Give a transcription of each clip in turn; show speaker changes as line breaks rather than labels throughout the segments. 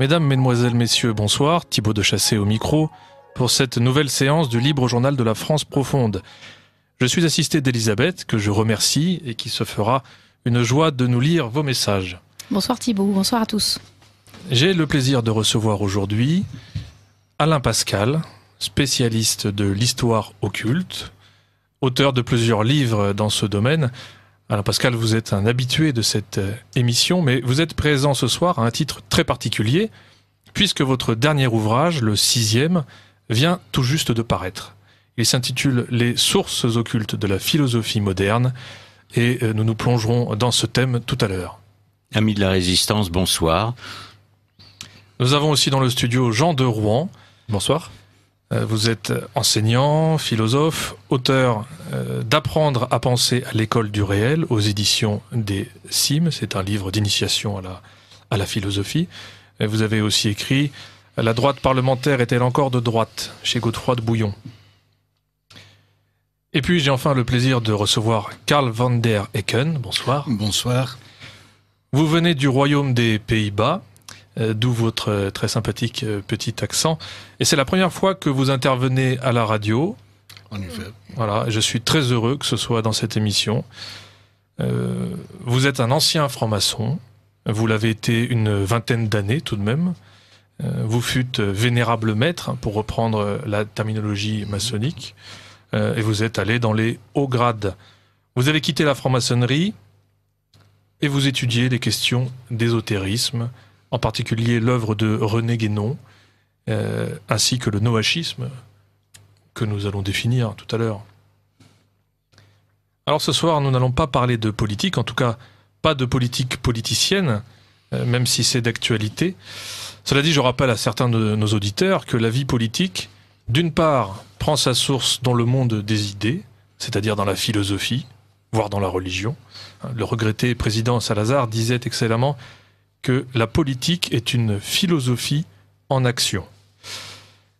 Mesdames, Mesdemoiselles, Messieurs, bonsoir. Thibaut de Chassé au micro pour cette nouvelle séance du Libre Journal de la France profonde. Je suis assisté d'Elisabeth, que je remercie et qui se fera une joie de nous lire vos messages.
Bonsoir Thibaut, bonsoir à tous.
J'ai le plaisir de recevoir aujourd'hui Alain Pascal, spécialiste de l'histoire occulte, auteur de plusieurs livres dans ce domaine. Alain Pascal, vous êtes un habitué de cette euh, émission, mais vous êtes présent ce soir à un titre très particulier, puisque votre dernier ouvrage, le sixième, vient tout juste de paraître. Il s'intitule Les sources occultes de la philosophie moderne, et euh, nous nous plongerons dans ce thème tout à l'heure.
Amis de la résistance, bonsoir.
Nous avons aussi dans le studio Jean de Rouen. Bonsoir. Euh, vous êtes enseignant, philosophe, auteur euh, d'Apprendre à penser à l'école du réel aux éditions des CIM. C'est un livre d'initiation à la, à la philosophie. vous avez aussi écrit La droite parlementaire est-elle encore de droite? chez Godefroy de Bouillon. Et puis j'ai enfin le plaisir de recevoir Karl van der Ecken. Bonsoir.
Bonsoir.
Vous venez du royaume des Pays-Bas euh, d'où votre euh, très sympathique euh, petit accent. Et c'est la première fois que vous intervenez à la radio.
En effet.
Voilà, je suis très heureux que ce soit dans cette émission. vous êtes un ancien franc-maçon. Vous l'avez été une vingtaine d'années tout de même. vous fûtes vénérable maître, pour reprendre la terminologie maçonnique. et vous êtes allé dans les hauts grades. Vous avez quitté la franc-maçonnerie et vous étudiez les questions d'ésotérisme, en particulier l'œuvre de René Guénon, euh, ainsi que le noachisme, que nous allons définir tout à l'heure. Alors ce soir, nous n'allons pas parler de politique, en tout cas pas de politique politicienne, euh, même si c'est d'actualité. Cela dit, je rappelle à certains de nos auditeurs que la vie politique, d'une part, prend sa source dans le monde des idées, c'est-à-dire dans la philosophie, voire dans la religion. Le regretté président Salazar disait excellemment que la politique est une philosophie en action.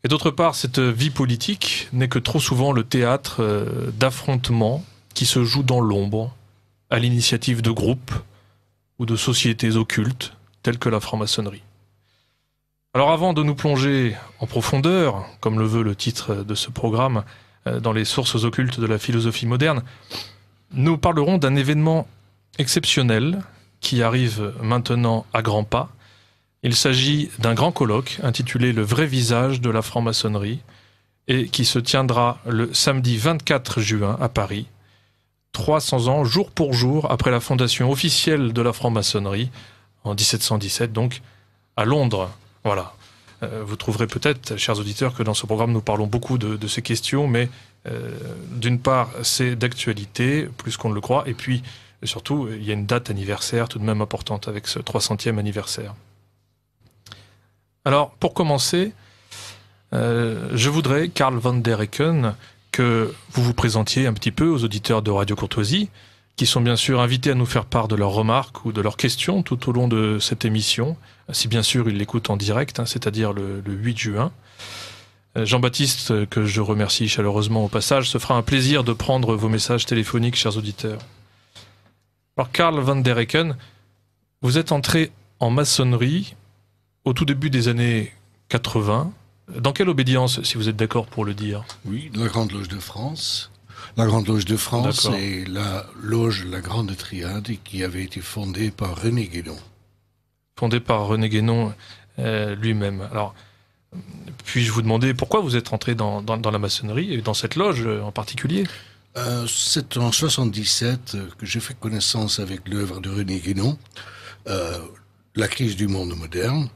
Et d'autre part, cette vie politique n'est que trop souvent le théâtre euh, d'affrontements qui se jouent dans l'ombre, à l'initiative de groupes ou de sociétés occultes, telles que la franc-maçonnerie. Alors avant de nous plonger en profondeur, comme le veut le titre de ce programme, euh, dans les sources occultes de la philosophie moderne, nous parlerons d'un événement exceptionnel qui arrive maintenant à grands pas. Il s'agit d'un grand colloque intitulé Le vrai visage de la franc-maçonnerie et qui se tiendra le samedi 24 juin à Paris, 300 ans jour pour jour après la fondation officielle de la franc-maçonnerie en 1717, donc à Londres. Voilà. Euh, vous trouverez peut-être, chers auditeurs, que dans ce programme nous parlons beaucoup de, ces questions, mais euh, d'une part, c'est d'actualité, plus qu'on ne le croit, et puis et surtout, il y a une date anniversaire tout de même importante avec ce 300e anniversaire. Alors, pour commencer, euh, je voudrais, Karl van der Ecken, que vous vous présentiez un petit peu aux auditeurs de Radio Courtoisie, qui sont bien sûr invités à nous faire part de leurs remarques ou de leurs questions tout au long de cette émission, si bien sûr ils l'écoutent en direct, hein, c'est-à-dire le, le 8 juin. Euh, Jean-Baptiste, que je remercie chaleureusement au passage, se fera un plaisir de prendre vos messages téléphoniques, chers auditeurs. Alors Karl van der Ecken, vous êtes entré en maçonnerie au tout début des années 80. Dans quelle obédience, si vous êtes d'accord pour le dire?
Oui, la Grande Loge de France. La Grande Loge de France est la loge La Grande Triade qui avait été fondée par René Guénon.
Fondée par René Guénon euh, lui-même. Alors, puis-je vous demander pourquoi vous êtes entré dans, dans la maçonnerie et dans cette loge en particulier?
Euh, c'est en 77 que j'ai fait connaissance avec l'œuvre de René Guénon, euh, La crise du monde moderne.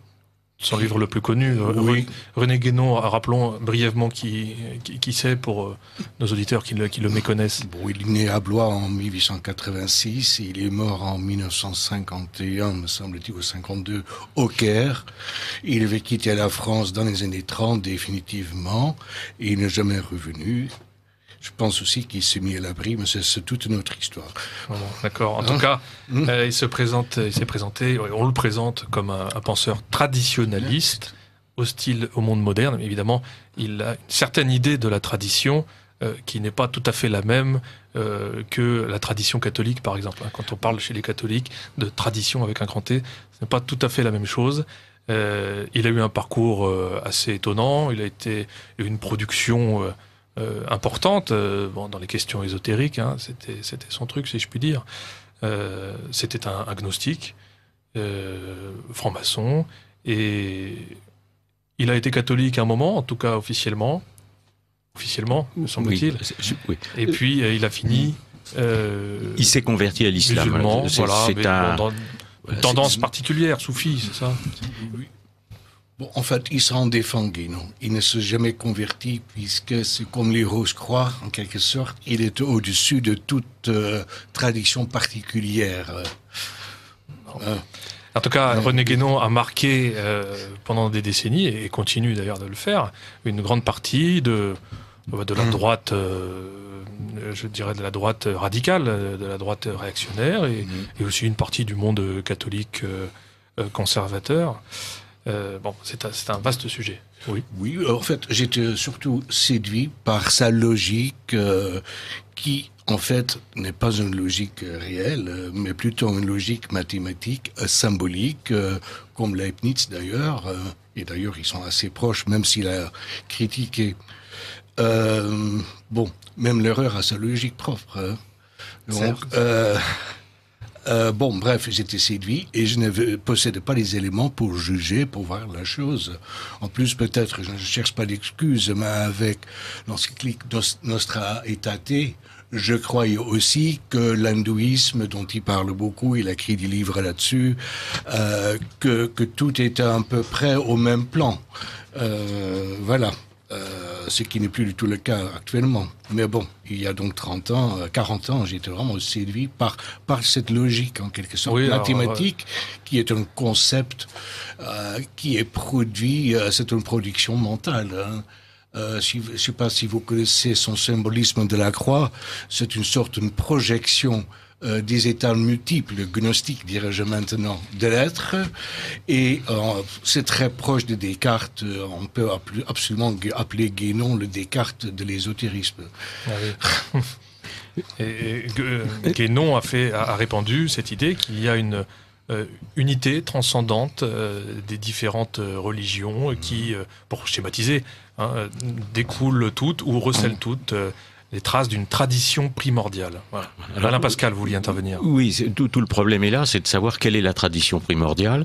Son livre le plus connu. Euh, René Guénon, rappelons brièvement qui, qui, c'est pour nos auditeurs qui le, qui le méconnaissent.
Bon, il est né à Blois en 1886 et il est mort en 1951, me semble-t-il, ou 52, au Caire. Il avait quitté la France dans les années 30 définitivement et il n'est jamais revenu. Je pense aussi qu'il s'est mis à l'abri, mais c'est toute une autre histoire.
D'accord. En tout cas, mmh. euh, il se présente, il s'est présenté, on le présente comme un, penseur traditionnaliste, hostile au monde moderne. Mais évidemment, il a une certaine idée de la tradition euh, qui n'est pas tout à fait la même euh, que la tradition catholique, par exemple. Hein. Quand on parle chez les catholiques de tradition avec un grand T, ce n'est pas tout à fait la même chose. Il a eu un parcours assez étonnant. Il a été une production euh, importante bon, dans les questions ésotériques. Hein, c'était, c'était son truc, si je puis dire. c'était un agnostique, franc-maçon, et il a été catholique à un moment, en tout cas officiellement. Officiellement, me semble-t-il. Oui, Et puis, il a fini.
il s'est converti à l'islam.
Voilà, c'est un... Une tendance particulière, Soufi, c'est ça?
Bon, en fait, il s'en défend, non Il ne s'est jamais converti puisque c'est comme les roses croient, en quelque sorte. Il est au-dessus de toute euh, tradition particulière.
Euh, en tout cas, René Guénon a marqué euh, pendant des décennies, et continue d'ailleurs de le faire, une grande partie de, de la hum. droite euh, je dirais, de la droite radicale, euh, de la droite réactionnaire, et, mhm. aussi une partie du monde catholique euh, conservateur. Bon, c'est un, vaste sujet.
Oui. Oui, en fait, j'étais surtout séduit par sa logique qui, en fait, n'est pas une logique réelle, mais plutôt une logique mathématique, symbolique, comme Leibniz d'ailleurs. et d'ailleurs, ils sont assez proches, même s'il a critiqué euh, bon, même l'erreur a sa logique propre. Hein. Donc, euh, euh, bon, bref, j'étais séduit et je ne possédais pas les éléments pour juger, pour voir la chose. En plus, peut-être, je ne cherche pas d'excuses, mais avec l'encyclique Nostra Aetate, je croyais aussi que l'hindouisme, dont il parle beaucoup, il a écrit des livres là-dessus, euh, que, tout était à peu près au même plan. Euh, voilà. Ce qui n'est plus du tout le cas actuellement. Mais bon, il y a donc 30 ans, 40 euh, ans, j'étais vraiment séduit par, par cette logique, en quelque sorte, mathématique, qui est un concept euh, qui est produit, c'est une production mentale. Hein. je ne sais pas si vous connaissez son symbolisme de la croix, c'est une sorte de projection euh, des états multiples, gnostiques, dirais-je maintenant, de l'être. Et euh, c'est très proche de Descartes. Euh, on peut absolument appeler Guénon le Descartes de l'ésotérisme.
Ah et, Guénon a, fait, a répandu cette idée qu'il y a une unité transcendante des différentes religions qui, pour schématiser, hein, découlent toutes ou recèlent toutes les traces d'une tradition primordiale. Voilà. Alain Pascal, vous vouliez intervenir.
Oui, tout, tout, le problème est là, c'est de savoir quelle est la tradition primordiale.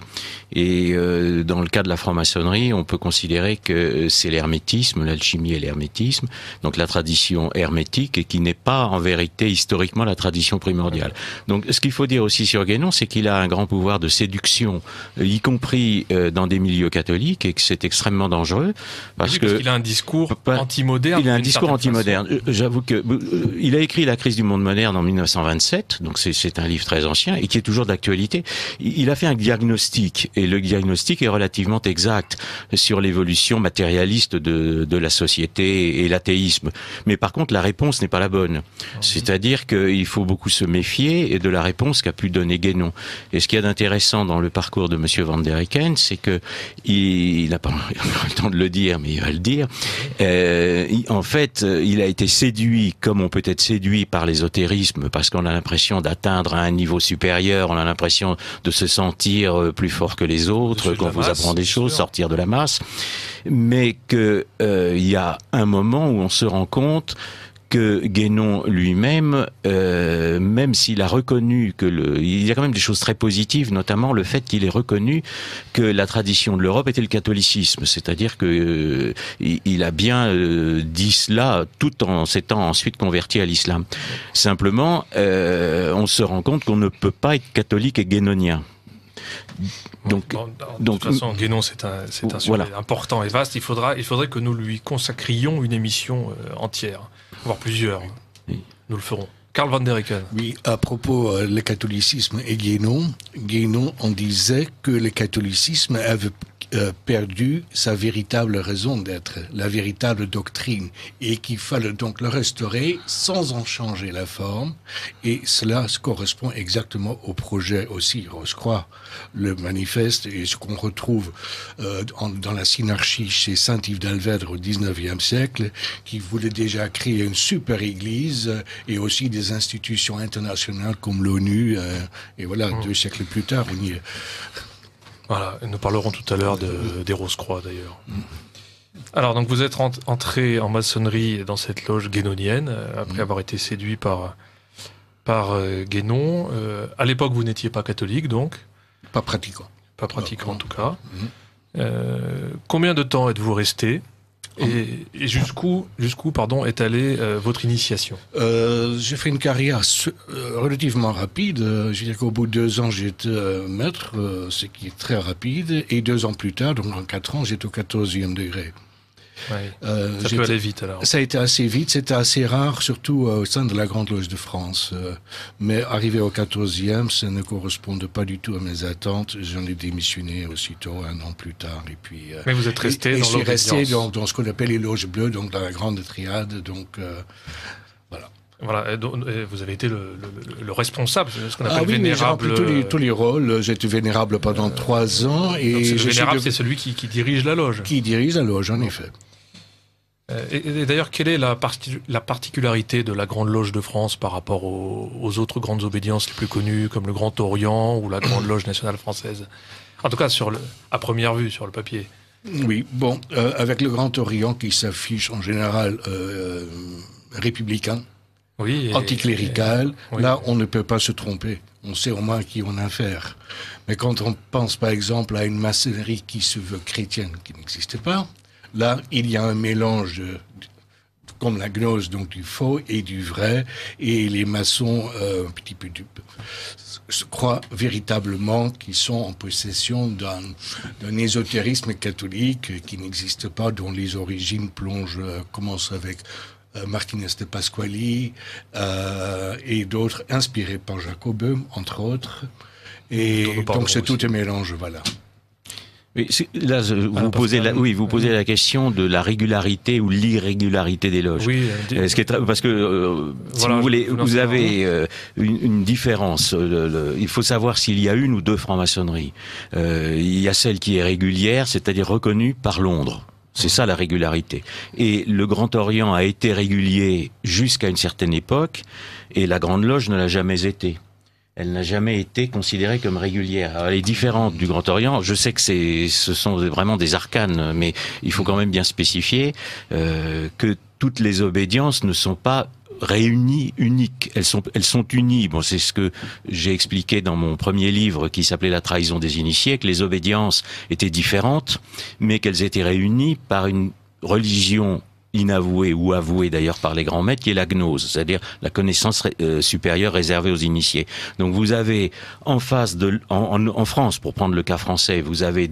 Et euh, dans le cas de la franc-maçonnerie, on peut considérer que c'est l'hermétisme, l'alchimie et l'hermétisme, donc la tradition hermétique, et qui n'est pas en vérité historiquement la tradition primordiale. Donc ce qu'il faut dire aussi sur Guénon, c'est qu'il a un grand pouvoir de séduction, y compris euh, dans des milieux catholiques, et que c'est extrêmement dangereux.
Parce, qu'il a un discours anti-moderne.
Il a un discours anti-moderne. Euh, euh, il a écrit La crise du monde moderne en 1927, donc c'est un livre très ancien et qui est toujours d'actualité. Il a fait un diagnostic et le diagnostic est relativement exact sur l'évolution matérialiste de, la société et l'athéisme. Mais par contre, la réponse n'est pas la bonne. C'est-à-dire qu'il faut beaucoup se méfier de la réponse qu'a pu donner Guénon. Et ce qu'il y a d'intéressant dans le parcours de Monsieur Van der Eycken, c'est que il n'a pas le temps de le dire, mais il va le dire. Euh, en fait, il a été séduit comme on peut être séduit par l'ésotérisme, parce qu'on a l'impression d'atteindre un niveau supérieur, on a l'impression de se sentir euh, plus fort que les autres, qu'on vous apprend des choses, sortir de la masse, mais qu'il euh, y a un moment où on se rend compte que Guénon lui-même, euh, même s'il a reconnu que le, il y a quand même des choses très positives, notamment le fait qu'il ait reconnu que la tradition de l'Europe était le catholicisme, c'est-à-dire que euh, il a bien euh, dit cela tout en s'étant ensuite converti à l'islam. Simplement, on se rend compte qu'on ne peut pas être catholique et guénonien.
Donc, de toute façon, Guénon, c'est un, un sujet important et vaste. Il, faudra, il faudrait que nous lui consacrions une émission entière voire plusieurs. Nous le ferons. Karl van der Eycken.
Oui, à propos euh, le catholicisme et Guénon, Guénon, on disait que le catholicisme avait euh, perdu sa véritable raison d'être, la véritable doctrine, et qu'il fallait donc le restaurer sans en changer la forme. Et cela correspond exactement au projet aussi, je crois, le manifeste et ce qu'on retrouve euh, dans la synarchie chez Saint-Yves d'Alvèdre au XIXe siècle, qui voulait déjà créer une super église et aussi des institutions internationales comme l'ONU. Euh, et voilà, mmh. deux siècles plus tard, on y est.
Voilà, et nous parlerons tout à l'heure de, des Rose-Croix d'ailleurs. Alors, donc vous êtes entré en maçonnerie dans cette loge guénonienne, euh, après
Mhm.
avoir été séduit par, par euh, Guénon. Euh, à l'époque, vous n'étiez pas catholique, donc,
Pas pratiquant.
pas pratiquant en tout cas. Euh, combien de temps êtes-vous resté et, et jusqu'où, jusqu'où pardon, est allée euh, votre initiation?
Euh, j'ai fait une carrière euh, relativement rapide. Euh, Je dire qu'au bout de deux ans, j'étais euh, maître, ce qui est très rapide. Et deux ans plus tard, donc en quatre ans, j'étais au 14e degré.
Ouais.
Euh,
Ça peut aller vite alors.
Ça a été assez vite, c'était assez rare, surtout euh, au sein de la Grande Loge de France. Euh, mais arrivé au 14e, ça ne correspondait pas du tout à mes attentes. J'en ai démissionné aussitôt, un an plus tard. Et puis, euh,
Mais vous êtes resté
et, et
dans
je suis resté dans, dans ce qu'on appelle les loges bleues, donc dans la Grande Triade. Donc, euh,
Voilà, donc, vous avez été le, le- le responsable, c'est ce qu'on appelle
ah oui, j'ai
vénérable.
rempli tous les,
euh,
tous les rôles. J'étais vénérable pendant trois ans et
donc le
je
vénérable,
de-
c'est celui qui, qui dirige la loge.
qui dirige la loge, en effet.
Euh, Et, et d'ailleurs, quelle est la, parti- la particularité de la Grande Loge de France par rapport aux, aux autres grandes obédiences les plus connues, comme le Grand Orient ou la Grande Loge nationale française? En tout cas, sur le, à première vue, sur le papier.
Oui, bon, euh, avec le Grand Orient qui s'affiche en général euh, républicain,
Oui. et-
anticlérical,
oui.
là, on ne peut pas se tromper. On sait au moins à qui on a affaire. Mais quand on pense, par exemple, à une maçonnerie qui se veut chrétienne, qui n'existe pas, là, il y a un mélange, de- comme la gnose, donc du faux et du vrai, et les maçons, euh, un petit peu du, se croient véritablement qu'ils sont en possession d'un ésotérisme catholique qui n'existe pas, dont les origines plongent, euh, commencent avec Martinez de Pasquali euh, et d'autres inspirés par Jacobin, entre autres. Et donc c'est tout un mélange, voilà.
Oui, là, je- vous posez la, oui, vous posez la question de la régularité ou l'irrégularité des loges.
Oui, euh, di-
Euh, ce qui est très- parce que euh, si
Voilà,
vous voulez,
vous
avez euh, une, une différence. Euh, le- le- il faut savoir s'il y a une ou deux francs-maçonneries. Euh, il y a celle qui est régulière, c'est-à-dire reconnue par Londres. C'est ça la régularité. Et le Grand Orient a été régulier jusqu'à une certaine époque, et la Grande Loge ne l'a jamais été. Elle n'a jamais été considérée comme régulière. Elle est différente du Grand Orient. Je sais que ce sont vraiment des arcanes, mais il faut quand même bien spécifier euh, que toutes les obédiences ne sont pas réunies uniques. Elles sont, elles sont unies. Bon, c'est ce que j'ai expliqué dans mon premier livre qui s'appelait La trahison des initiés, que les obédiences étaient différentes, mais qu'elles étaient réunies par une religion inavouée ou avouée d'ailleurs par les grands maîtres, qui est la gnose, c'est-à-dire la connaissance euh, supérieure réservée aux initiés. Donc vous avez en face de, en, en- en France, pour prendre le cas français, vous avez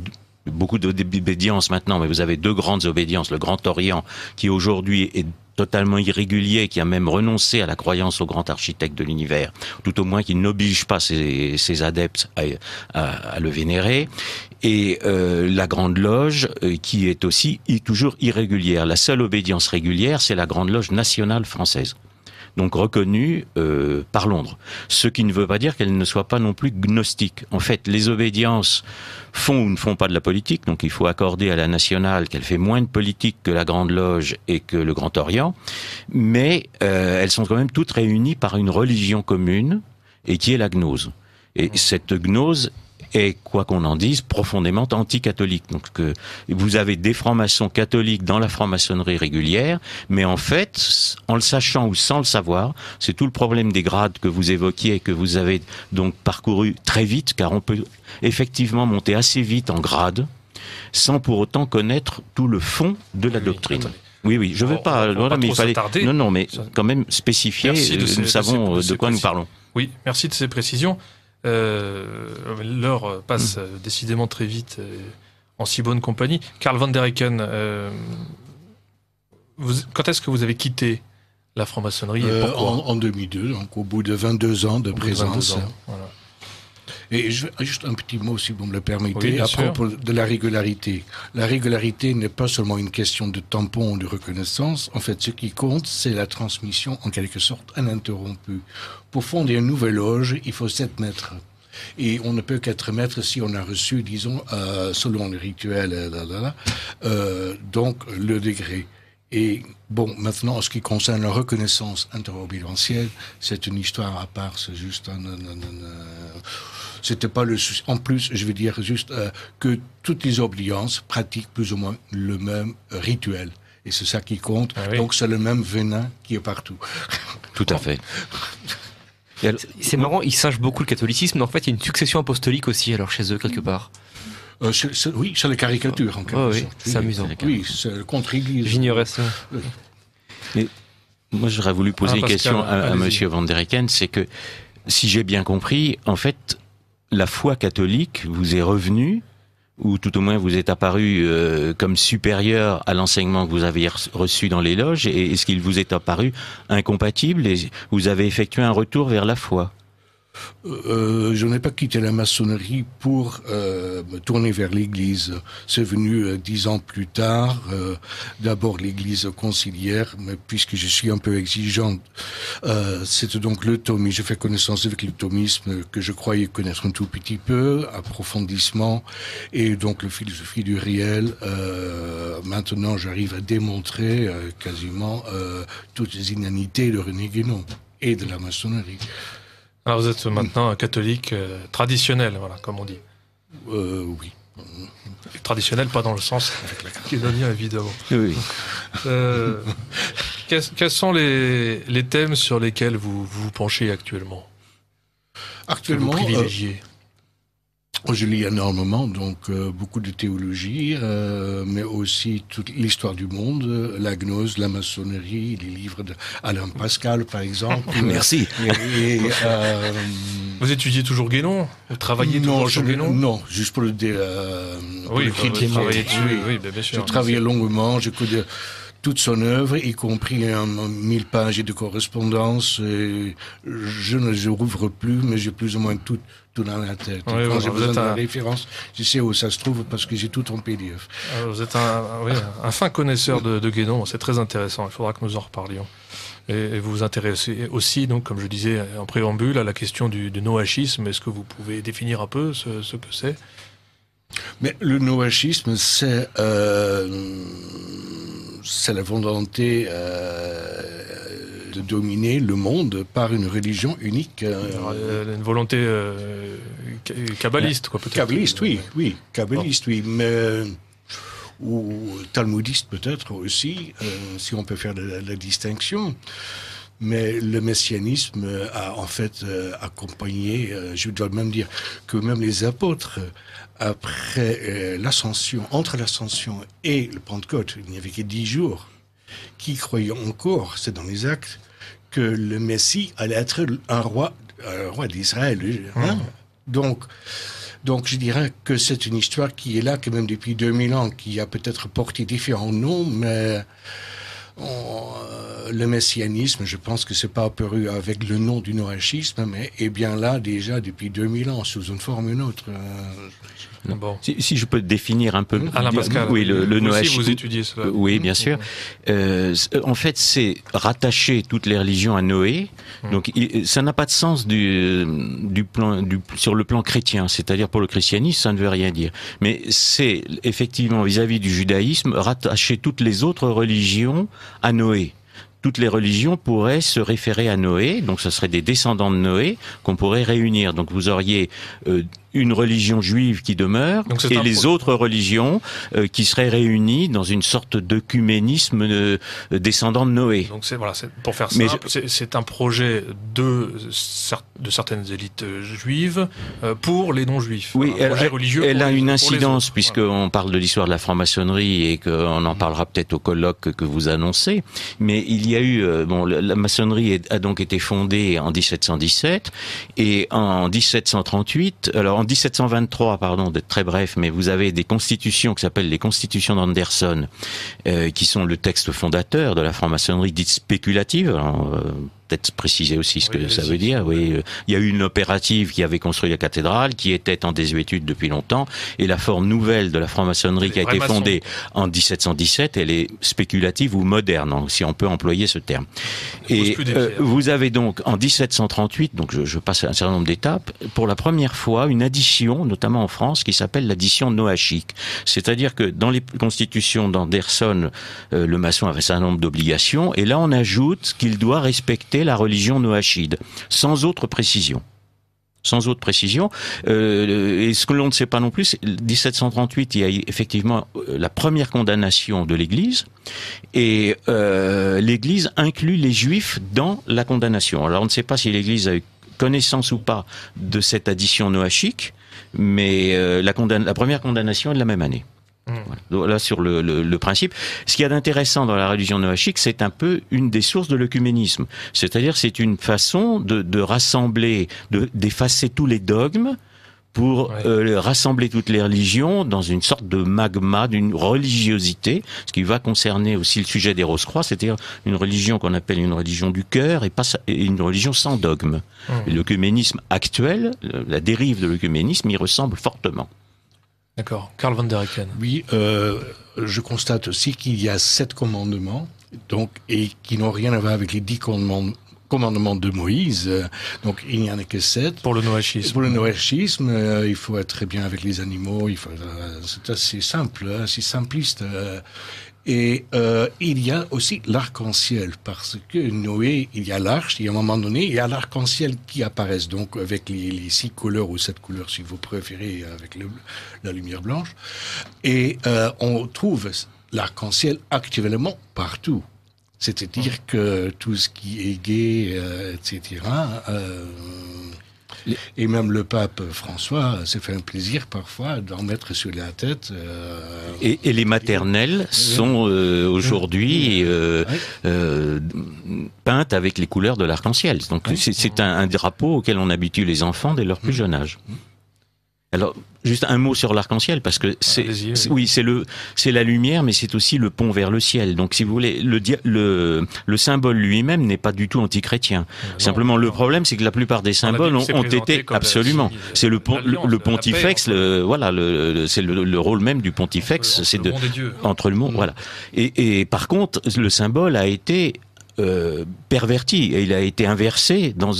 beaucoup d'obédiences maintenant, mais vous avez deux grandes obédiences, le Grand Orient, qui aujourd'hui est totalement irrégulier, qui a même renoncé à la croyance au grand architecte de l'univers, tout au moins qui n'oblige pas ses, adeptes à, le vénérer, et euh, la Grande Loge, euh, qui est aussi toujours irrégulière. La seule obédience régulière, c'est la Grande Loge nationale française donc reconnue euh, par Londres. Ce qui ne veut pas dire qu'elle ne soit pas non plus gnostique. En fait, les obédiences font ou ne font pas de la politique, donc il faut accorder à la nationale qu'elle fait moins de politique que la Grande Loge et que le Grand Orient, mais euh, elles sont quand même toutes réunies par une religion commune et qui est la gnose. Et cette gnose est, quoi qu'on en dise, profondément anticatholique. Donc que vous avez des francs-maçons catholiques dans la franc-maçonnerie régulière, mais en fait, en le sachant ou sans le savoir, c'est tout le problème des grades que vous évoquiez et que vous avez donc parcouru très vite, car on peut effectivement monter assez vite en grade sans pour autant connaître tout le fond de la
Oui,
doctrine. Oui, oui, je
On
veux pas,
on va
voilà,
pas
mais il fallait, non, non, mais quand même spécifier, euh, nous savons
de
quoi nous parlons.
Oui, merci de ces précisions. Euh, L'heure
Mm.
passe euh, décidément très vite euh, en si bonne compagnie. Karl van der Eycken, euh, vous- quand est-ce que vous avez quitté la franc-maçonnerie
Euh, en, en 2002, donc au bout de 22 ans de
Au
présence.
22 ans, voilà.
Et je, juste un petit mot, si vous me le permettez,
Oui,
à
sûr.
propos de la régularité. La régularité n'est pas seulement une question de tampon ou de reconnaissance. En fait, ce qui compte, c'est la transmission, en quelque sorte, ininterrompue. Pour fonder une nouvelle loge, il faut sept mètres. Et on ne peut qu'être maître si on a reçu, disons, euh, selon le rituel, euh, là, là, là, euh, donc le degré. Et bon, maintenant, en ce qui concerne la reconnaissance interorbitentielle, c'est une histoire à part. C'est juste un, c'était pas le souci. En plus, je veux dire juste euh, que toutes les obédiences pratiquent plus ou moins le même rituel. Et c'est ça qui compte.
Ah
Donc c'est le même venin qui est partout.
Tout à fait.
C'est marrant, ils sachent beaucoup le catholicisme, mais en fait, il y a une succession apostolique aussi, alors chez eux, quelque part.
Euh, c'est- c'est- oui, c'est la caricature en quelque
Oh, oui,
sorte.
c'est amusant.
Oui, c'est le contre-église.
J'ignorais ça.
Moi, j'aurais voulu poser
Ah,
une question à, à. Monsieur Van der Eycken, c'est que si j'ai bien compris, en fait, la foi catholique vous est revenue, ou tout au moins vous est apparu euh, comme supérieur à l'enseignement que vous avez re- reçu dans les loges, et est-ce qu'il vous est apparu incompatible et vous avez effectué un retour vers la foi?
Je n'ai pas quitté la maçonnerie pour euh, me tourner vers l'Église. C'est venu euh, dix ans plus tard. euh, D'abord l'Église conciliaire, mais puisque je suis un peu exigeante, euh, c'était donc le thomisme. J'ai fait connaissance avec le thomisme que je croyais connaître un tout petit peu, approfondissement, et donc la philosophie du réel. Euh, maintenant, j'arrive à démontrer euh, quasiment euh, toutes les inanités de René Guénon et de la maçonnerie.
Alors vous êtes maintenant un catholique euh, traditionnel, voilà, comme on dit.
Euh, oui.
Traditionnel, pas dans le sens guénonien, évidemment.
Oui.
Euh, quels, quels sont les, les thèmes sur lesquels vous vous, penchez actuellement?
Actuellement,
privilégiez?
Je lis énormément, donc euh, beaucoup de théologie, euh, mais aussi toute l'histoire du monde, euh, la gnose, la maçonnerie, les livres d'Alain Pascal, par exemple.
Merci.
Et, euh,
Vous étudiez toujours Guénon? Vous travaillez
non,
toujours
je,
sur Guénon?
non, juste pour le, dé, euh, pour
Oui,
le
bah, vous
critiquer.
travaillez dessus,
Oui.
oui, bah, bien sûr.
travaillé longuement, j'ai connu toute son œuvre, y compris un, mille pages de correspondance. Je ne les rouvre plus, mais j'ai plus ou moins tout, tout dans la tête.
Oui,
quand j'ai
vous
besoin
êtes
de la
un-
référence, je sais où ça se trouve parce que j'ai tout en PDF.
Euh, Vous êtes un, oui, un fin connaisseur de, de Guénon, c'est très intéressant, il faudra que nous en reparlions. Et, et vous vous intéressez aussi, donc, comme je disais en préambule, à la question du, du noachisme. Est-ce que vous pouvez définir un peu ce, ce que c'est?
Mais le noachisme, c'est euh, la volonté euh, de dominer le monde par une religion unique. euh,
Une volonté euh, kabbaliste, quoi, peut-être
Kabbaliste, oui, oui, kabbaliste, oui, mais ou talmudiste peut-être aussi, si on peut faire la, la distinction. Mais le messianisme a en fait accompagné, je dois même dire que même les apôtres, après euh, l'ascension, entre l'ascension et le Pentecôte, il n'y avait que dix jours, qui croyaient encore, c'est dans les actes, que le Messie allait être un roi, un roi d'Israël. hein. Donc, donc je dirais que c'est une histoire qui est là quand même depuis 2000 ans, qui a peut-être porté différents noms, mais on, euh, le messianisme, je pense que c'est pas apparu avec le nom du noachisme, mais est bien là déjà depuis 2000 ans, sous une forme ou une autre. Euh,
Bon.
Si, si je peux définir un peu.
Alain Pascal,
Oui, le, le
vous aussi,
noachisme-
vous étudiez cela.
Euh, Oui, bien sûr. Euh, en fait, c'est rattacher toutes les religions à Noé. Donc, il- ça n'a pas de sens du, du plan, du, sur le plan chrétien. C'est-à-dire pour le christianisme, ça ne veut rien dire. Mais c'est effectivement vis-à-vis du judaïsme rattacher toutes les autres religions à Noé. Toutes les religions pourraient se référer à Noé, donc ce serait des descendants de Noé qu'on pourrait réunir. Donc vous auriez euh, une religion juive qui demeure et les autres religions euh, qui seraient réunies dans une sorte d'œcuménisme euh, descendant de Noé.
Donc c'est voilà, pour faire simple, c'est- c'est un projet de, cer- de certaines élites euh, juives euh, pour les non-juifs.
Oui,
Un
elle,
religieux
elle a
les-
une incidence puisqu'on parle de l'histoire de la franc-maçonnerie et qu'on en parlera peut-être au colloque que vous annoncez. Mais il y a eu, bon, la, maçonnerie a donc été fondée en 1717 et en 1738, alors en 1723, pardon, d'être très bref, mais vous avez des constitutions qui s'appellent les constitutions d'Anderson, euh, qui sont le texte fondateur de la franc-maçonnerie dite spéculative. Euh, peut-être préciser aussi ce
Oui,
que ça veut dire. Oui, euh, il y a eu une opérative qui avait construit la cathédrale, qui était en désuétude depuis longtemps, et la forme nouvelle de la franc-maçonnerie qui a été
maçons.
fondée en 1717, elle est spéculative ou moderne, hein, si on peut employer ce terme. Et euh, vous avez donc en 1738, donc je, je passe un certain nombre d'étapes, pour la première fois une addition, notamment en France, qui s'appelle l'addition noachique. C'est-à-dire que dans les constitutions d'Anderson, euh, le maçon avait un certain nombre d'obligations, et là on ajoute qu'il doit respecter la religion noachide, sans autre précision sans autre précision. Euh, et ce que l'on ne sait pas non plus, c'est 1738, il y a effectivement euh, la première condamnation de l'Église, et euh, l'Église inclut les Juifs dans la condamnation. Alors on ne sait pas si l'Église a eu connaissance ou pas de cette addition noachique, mais la première condamnation est de la même année. Voilà. Là, sur le, le- le principe. Ce qu'il y a d'intéressant dans la religion noachique, c'est un peu une des sources de l'œcuménisme. C'est-à-dire, c'est une façon de, de rassembler, de- d'effacer tous les dogmes pour
Ouais.
euh, rassembler toutes les religions dans une sorte de magma d'une religiosité, ce qui va concerner aussi le sujet des Rose-Croix, c'est-à-dire une religion qu'on appelle une religion du cœur et, pas, et une religion sans dogme. Et l'œcuménisme actuel, la dérive de l'œcuménisme, y ressemble fortement.
D'accord. Karl van der Eycken.
Oui, euh, je constate aussi qu'il y a sept commandements, donc, et qui n'ont rien à voir avec les dix commandements, de Moïse. Donc, il n'y en a que sept.
Pour le noachisme.
Pour le noachisme, euh, il faut être très bien avec les animaux. Il faut, euh, c'est assez simple, hein, c'est simpliste. euh. Et euh, il y a aussi l'arc-en-ciel parce que Noé, il y a l'arche. Et à un moment donné, il y a l'arc-en-ciel qui apparaissent donc avec les, six couleurs ou sept couleurs si vous préférez avec la lumière blanche. Et euh, on trouve l'arc-en-ciel actuellement partout. C'est-à-dire que tout ce qui est gay, euh, etc. et même le pape François s'est fait un plaisir parfois d'en mettre sur la tête. euh,
Et, et les maternelles sont euh, aujourd'hui euh, peintes avec les couleurs de l'arc-en-ciel. Donc c'est un, un drapeau auquel on habitue les enfants dès leur plus jeune âge. Alors, juste un mot sur l'arc-en-ciel, parce que c'est, c'est- oui, c'est le, c'est la lumière, mais c'est aussi le pont vers le ciel. Donc, si vous voulez, le, le, le symbole lui-même n'est pas du tout antichrétien.
Non,
Simplement, le
non.
problème, c'est que la plupart des symboles ont, été absolument.
signe,
C'est le, pont, le, pontifex, le, voilà, le, c'est le, le rôle même du pontifex, c'est de entre le monde,
Mm.
voilà. Et, et par contre, le symbole a été euh, perverti et il a été inversé dans,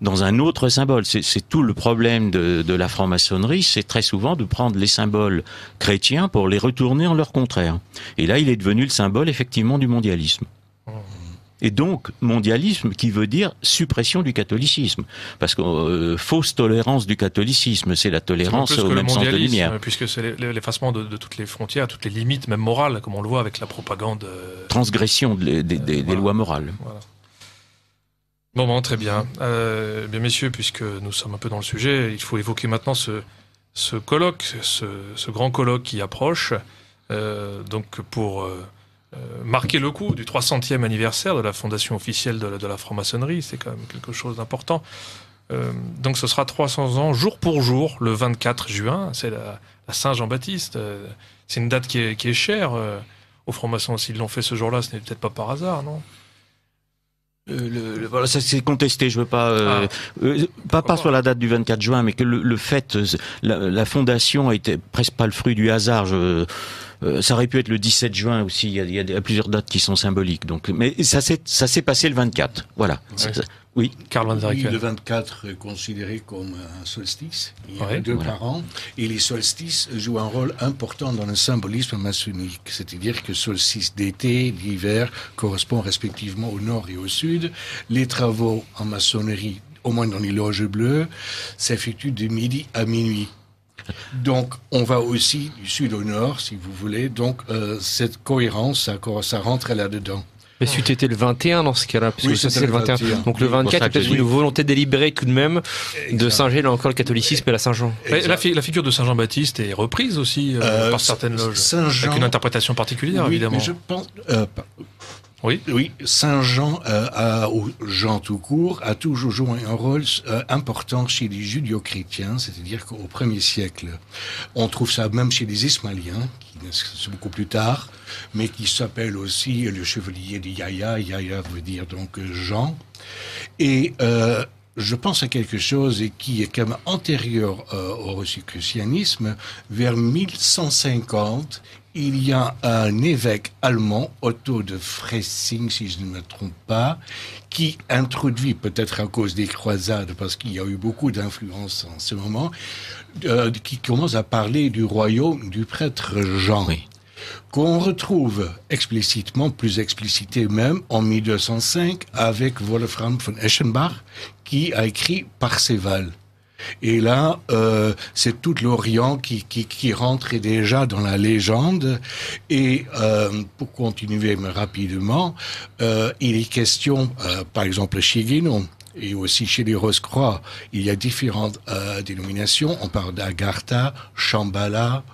dans un autre symbole. C'est tout le problème de, de la franc-maçonnerie, c'est très souvent de prendre les symboles chrétiens pour les retourner en leur contraire. Et là, il est devenu le symbole effectivement du mondialisme. Et donc, mondialisme qui veut dire suppression du catholicisme. Parce que euh, fausse tolérance du catholicisme, c'est la tolérance au même sens de lumière.
Puisque c'est l'e- l'effacement de, de toutes les frontières, toutes les limites, même morales, comme on le voit avec la propagande. euh,
Transgression des, des- des- des
Voilà.
lois morales.
Voilà. Bon, bon, très bien. Euh, bien, messieurs, puisque nous sommes un peu dans le sujet, il faut évoquer maintenant ce, ce colloque, ce, ce grand colloque qui approche, euh, donc pour euh, euh, marquer le coup du 300e anniversaire de la fondation officielle de la, franc-maçonnerie. C'est quand même quelque chose d'important. Euh, donc ce sera 300 ans jour pour jour, le 24 juin. C'est la, Saint-Jean-Baptiste. Euh, c'est une date qui est, chère euh, aux francs-maçons. S'ils l'ont fait ce jour-là, ce n'est peut-être pas par hasard, non?
Euh, le- le- voilà, ça c'est contesté. Je veux pas, euh,
Ah.
euh, pas, pas sur la date du 24 juin, mais que le, le fait, euh, la, la fondation a été presque pas le fruit du hasard. Je, euh, ça aurait pu être le 17 juin aussi. Il y a, il y a plusieurs dates qui sont symboliques. Donc, mais ça s'est, ça s'est passé le 24. Voilà.
Ouais.
Oui.
Karl van der
le 24 est considéré comme un solstice. Il y a
Ouais.
deux
Voilà.
par an. Et les solstices jouent un rôle important dans le symbolisme maçonnique. C'est-à-dire que solstice d'été, d'hiver, correspond respectivement au nord et au sud. Les travaux en maçonnerie, au moins dans les loges bleues, s'effectuent de midi à minuit. Donc, on va aussi du sud au nord, si vous voulez. Donc, euh, cette cohérence, ça, ça rentre là-dedans.
Mais c'eût été le 21 dans ce cas-là, parce
Oui,
que ça c'est le
le
21.
21.
Donc le
pour
24,
ça
il
que
y a peut-être une volonté délibérée tout de même de singer là encore le catholicisme et la Saint-Jean.
La,
Exact.
fi- la figure de Saint Jean-Baptiste est reprise aussi euh,
Euh,
par certaines loges,
Saint-Jean.
avec une interprétation particulière
Oui,
évidemment.
mais je pense. euh,
Oui.
Oui, Saint Jean, euh, ou Jean tout court, a toujours joué un rôle euh, important chez les judéo-chrétiens, c'est-à-dire qu'au premier siècle, on trouve ça même chez les Ismaéliens, qui c'est beaucoup plus tard, mais qui s'appelle aussi le chevalier de Yaya. Yaya veut dire donc Jean. Et euh, je pense à quelque chose qui est quand même antérieur euh, au rosicrucianisme. Vers 1150, il y a un évêque allemand, Otto de Fressing, si je ne me trompe pas, qui introduit, peut-être à cause des croisades, parce qu'il y a eu beaucoup d'influence en ce moment, euh, qui commence à parler du royaume du prêtre Jean. qu'on retrouve explicitement, plus explicité même, en 1205 avec Wolfram von Eschenbach, qui a écrit Parseval. Et là, euh, c'est tout l'Orient qui, qui, qui rentre déjà dans la légende. Et euh, pour continuer rapidement, euh, il est question, euh, par exemple, chez Guénon, et aussi chez les Rose-Croix, il y a différentes euh, dénominations. On parle d'Agartha, Shambhala,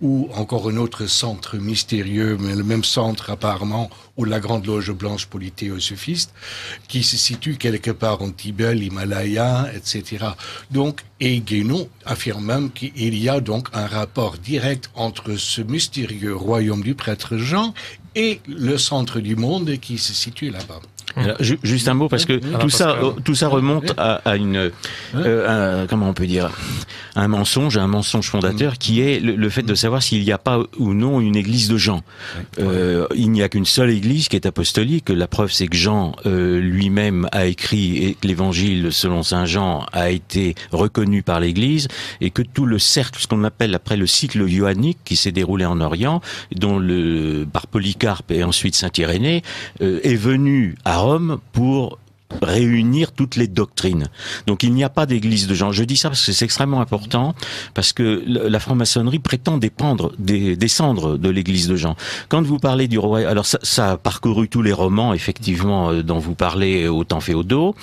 ou encore un autre centre mystérieux, mais le même centre apparemment, ou la Grande Loge Blanche Polythéosophiste, qui se situe quelque part en Tibet, l'Himalaya, etc. Donc, et Guénon affirme même qu'il y a donc un rapport direct entre ce mystérieux royaume du prêtre Jean et le centre du monde qui se situe là-bas.
Alors, juste un mot parce que tout ça, tout ça remonte à, à une, euh, comment on peut dire, un mensonge, un mensonge fondateur qui est le, le fait de savoir s'il n'y a pas ou non une église de Jean. Euh, il n'y a qu'une seule église qui est apostolique. La preuve, c'est que Jean euh, lui-même a écrit et que l'évangile selon saint Jean a été reconnu par l'Église et que tout le cercle, ce qu'on appelle après le cycle ioannique qui s'est déroulé en Orient, dont le par Polycarpe et ensuite saint Irénée, est venu à Rome pour réunir toutes les doctrines. Donc il n'y a pas d'église de Jean. Je dis ça parce que c'est extrêmement important, parce que la franc-maçonnerie prétend dépendre, des, descendre de l'église de Jean. Quand vous parlez du roi, alors ça, ça a parcouru tous les romans, effectivement, euh, dont vous parlez euh, au temps féodaux,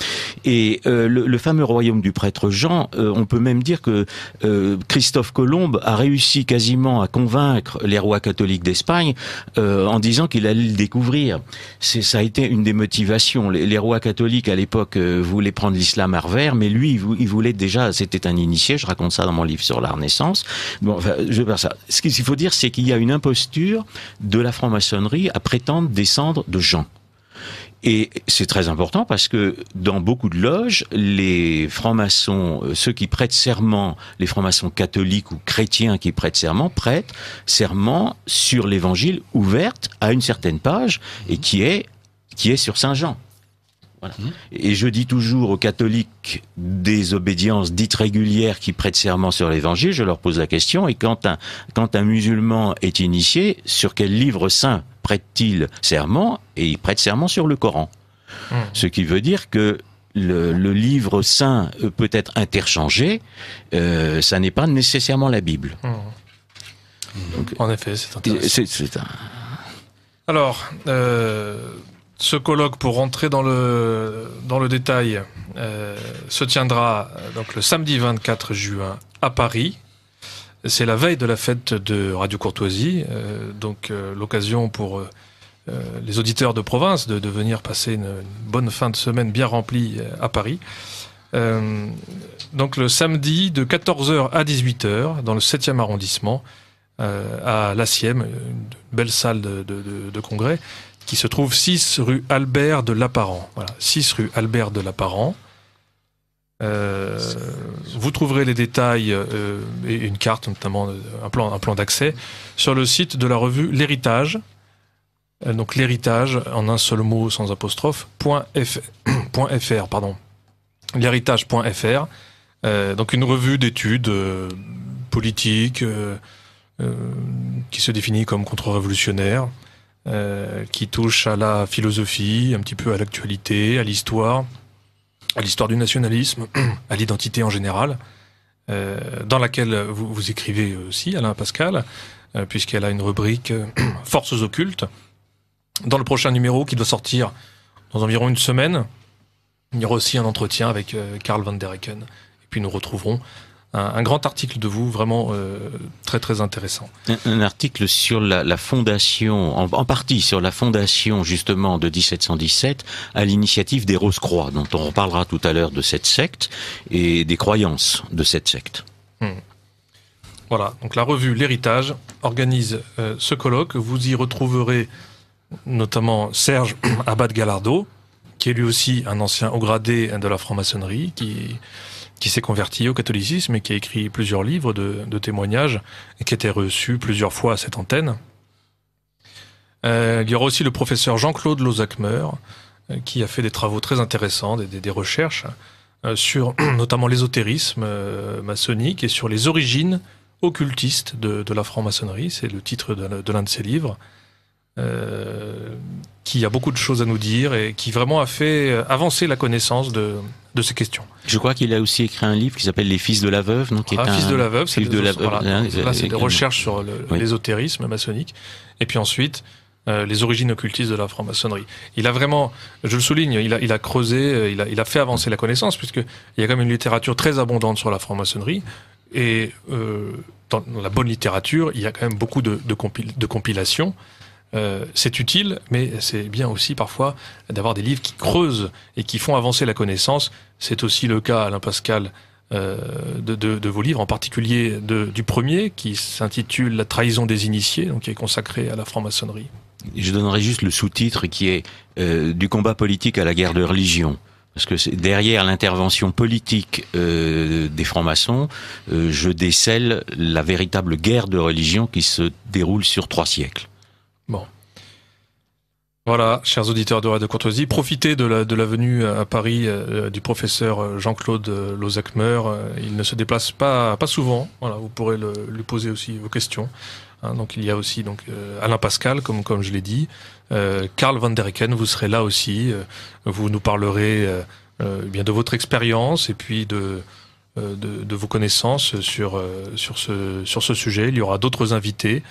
et euh, le, le fameux royaume du prêtre Jean, euh, on peut même dire que euh, Christophe Colomb a réussi quasiment à convaincre les rois catholiques d'Espagne euh, en disant qu'il allait le découvrir. Ça a été une des motivations. Les, les rois catholiques à l'époque euh, voulaient prendre l'islam à revers, mais lui, il, vou- il voulait déjà, c'était un initié. Je raconte ça dans mon livre sur la Renaissance. Bon, enfin, je vais ça. Ce qu'il faut dire, c'est qu'il y a une imposture de la franc-maçonnerie à prétendre descendre de Jean. Et c'est très important parce que dans beaucoup de loges, les francs-maçons, euh, ceux qui prêtent serment, les francs-maçons catholiques ou chrétiens qui prêtent serment, prêtent serment sur l'évangile ouverte à une certaine page et qui est, qui est sur Saint Jean. Voilà. Et je dis toujours aux catholiques des obédiences dites régulières qui prêtent serment sur l'évangile, je leur pose la question, et quand un, quand un musulman est initié, sur quel livre saint prête-t-il serment? Et il prête serment sur le Coran.
Hmm.
Ce qui veut dire que le, le livre saint euh, peut être interchangé, euh, ça n'est pas nécessairement la Bible.
Mmh. En effet, c'est intéressant.
Un-
Alors, euh, ce colloque, pour rentrer dans le, dans le détail, euh, se tiendra euh, donc le samedi 24 juin à Paris. C'est la veille de la fête de Radio Courtoisie, euh, donc l'occasion pour les auditeurs de province de, venir passer une, bonne fin de semaine bien remplie à Paris. Donc le samedi de 14h à 18h dans le 7e arrondissement à l'Assiem, une belle salle de- de congrès, qui se trouve 6 rue Albert de Lapparent. Voilà, 6 rue Albert de Lapparent. Euh, vous trouverez les détails euh, et une carte, notamment euh, un plan, un plan d'accès, sur le site de la revue L'Héritage. Donc l'héritage, en un seul mot, sans apostrophe, point F- point .fr, pardon. L'héritage.fr. Donc une revue d'études politiques, qui se définit comme contre-révolutionnaire, euh, qui touche à la philosophie, un petit peu à l'actualité, à l'histoire, à l'histoire du nationalisme, à l'identité en général, euh, dans laquelle vous, écrivez aussi, Alain Pascal, euh, puisqu'elle a une rubrique Forces occultes. Dans le prochain numéro qui doit sortir dans environ une semaine, il y aura aussi un entretien avec Karl van der Ecken. Et puis nous retrouverons un, un grand article de vous, vraiment euh, très très intéressant.
un, un article sur la, la fondation, en, en partie sur la fondation justement de 1717 à l'initiative des Rose-Croix, dont on reparlera tout à l'heure de cette secte et des croyances de cette secte.
Voilà, donc la revue L'Héritage organise euh, ce colloque. Vous y retrouverez notamment Serge Abad Gallardo, qui est lui aussi un ancien haut gradé de la franc-maçonnerie, qui, qui s'est converti au catholicisme et qui a écrit plusieurs livres de, témoignages et qui a été reçu plusieurs fois à cette antenne. Euh, il y aura aussi le professeur Jean-Claude Lozakmer, euh, qui a fait des travaux très intéressants, des, recherches euh, sur notamment l'ésotérisme maçonnique et sur les origines occultistes de, de la franc-maçonnerie. C'est le titre de, l'un de ses livres. Qui a beaucoup de choses à nous dire et qui vraiment a fait avancer la connaissance de, de ces questions.
Je crois qu'il a aussi écrit un livre qui s'appelle Les Fils de la Veuve. Donc qui
ah,
est
Fils
un...
de la Veuve, c'est
Fils de la Veuve.
voilà. Là, c'est des
également.
recherches sur
Oui.
l'ésotérisme maçonnique. Et puis ensuite, euh, les origines occultistes de la franc-maçonnerie. Il a vraiment, je le souligne, il a, il a creusé, euh, il a, il a fait avancer la connaissance, puisque il y a quand même une littérature très abondante sur la franc-maçonnerie. Et euh, dans, dans la bonne littérature, il y a quand même beaucoup de, de, compil- de compilations. Euh, c'est utile, mais c'est bien aussi parfois d'avoir des livres qui creusent et qui font avancer la connaissance. C'est aussi le cas, Alain Pascal, euh, de, de- de vos livres, en particulier de- du premier qui s'intitule La trahison des initiés, donc qui est consacré à la franc-maçonnerie.
Je donnerai juste le sous-titre qui est euh, du combat politique à la guerre de religion. Parce que derrière l'intervention politique euh, des francs-maçons, euh, je décèle la véritable guerre de religion qui se déroule sur trois siècles.
Voilà, chers auditeurs de Radio Courtoisie, profitez de la, de la venue à Paris euh, du professeur Jean-Claude Lozakmer. Euh, Il ne se déplace pas, pas souvent. Voilà, vous pourrez lui poser aussi vos questions. Hein, donc il y a aussi donc euh, Alain Pascal, comme comme je l'ai dit, euh, Karl van der vous serez là aussi. Euh, vous nous parlerez euh, euh, bien de votre expérience et puis de euh, de, de vos connaissances sur euh, sur ce sur ce sujet. Il y aura d'autres invités.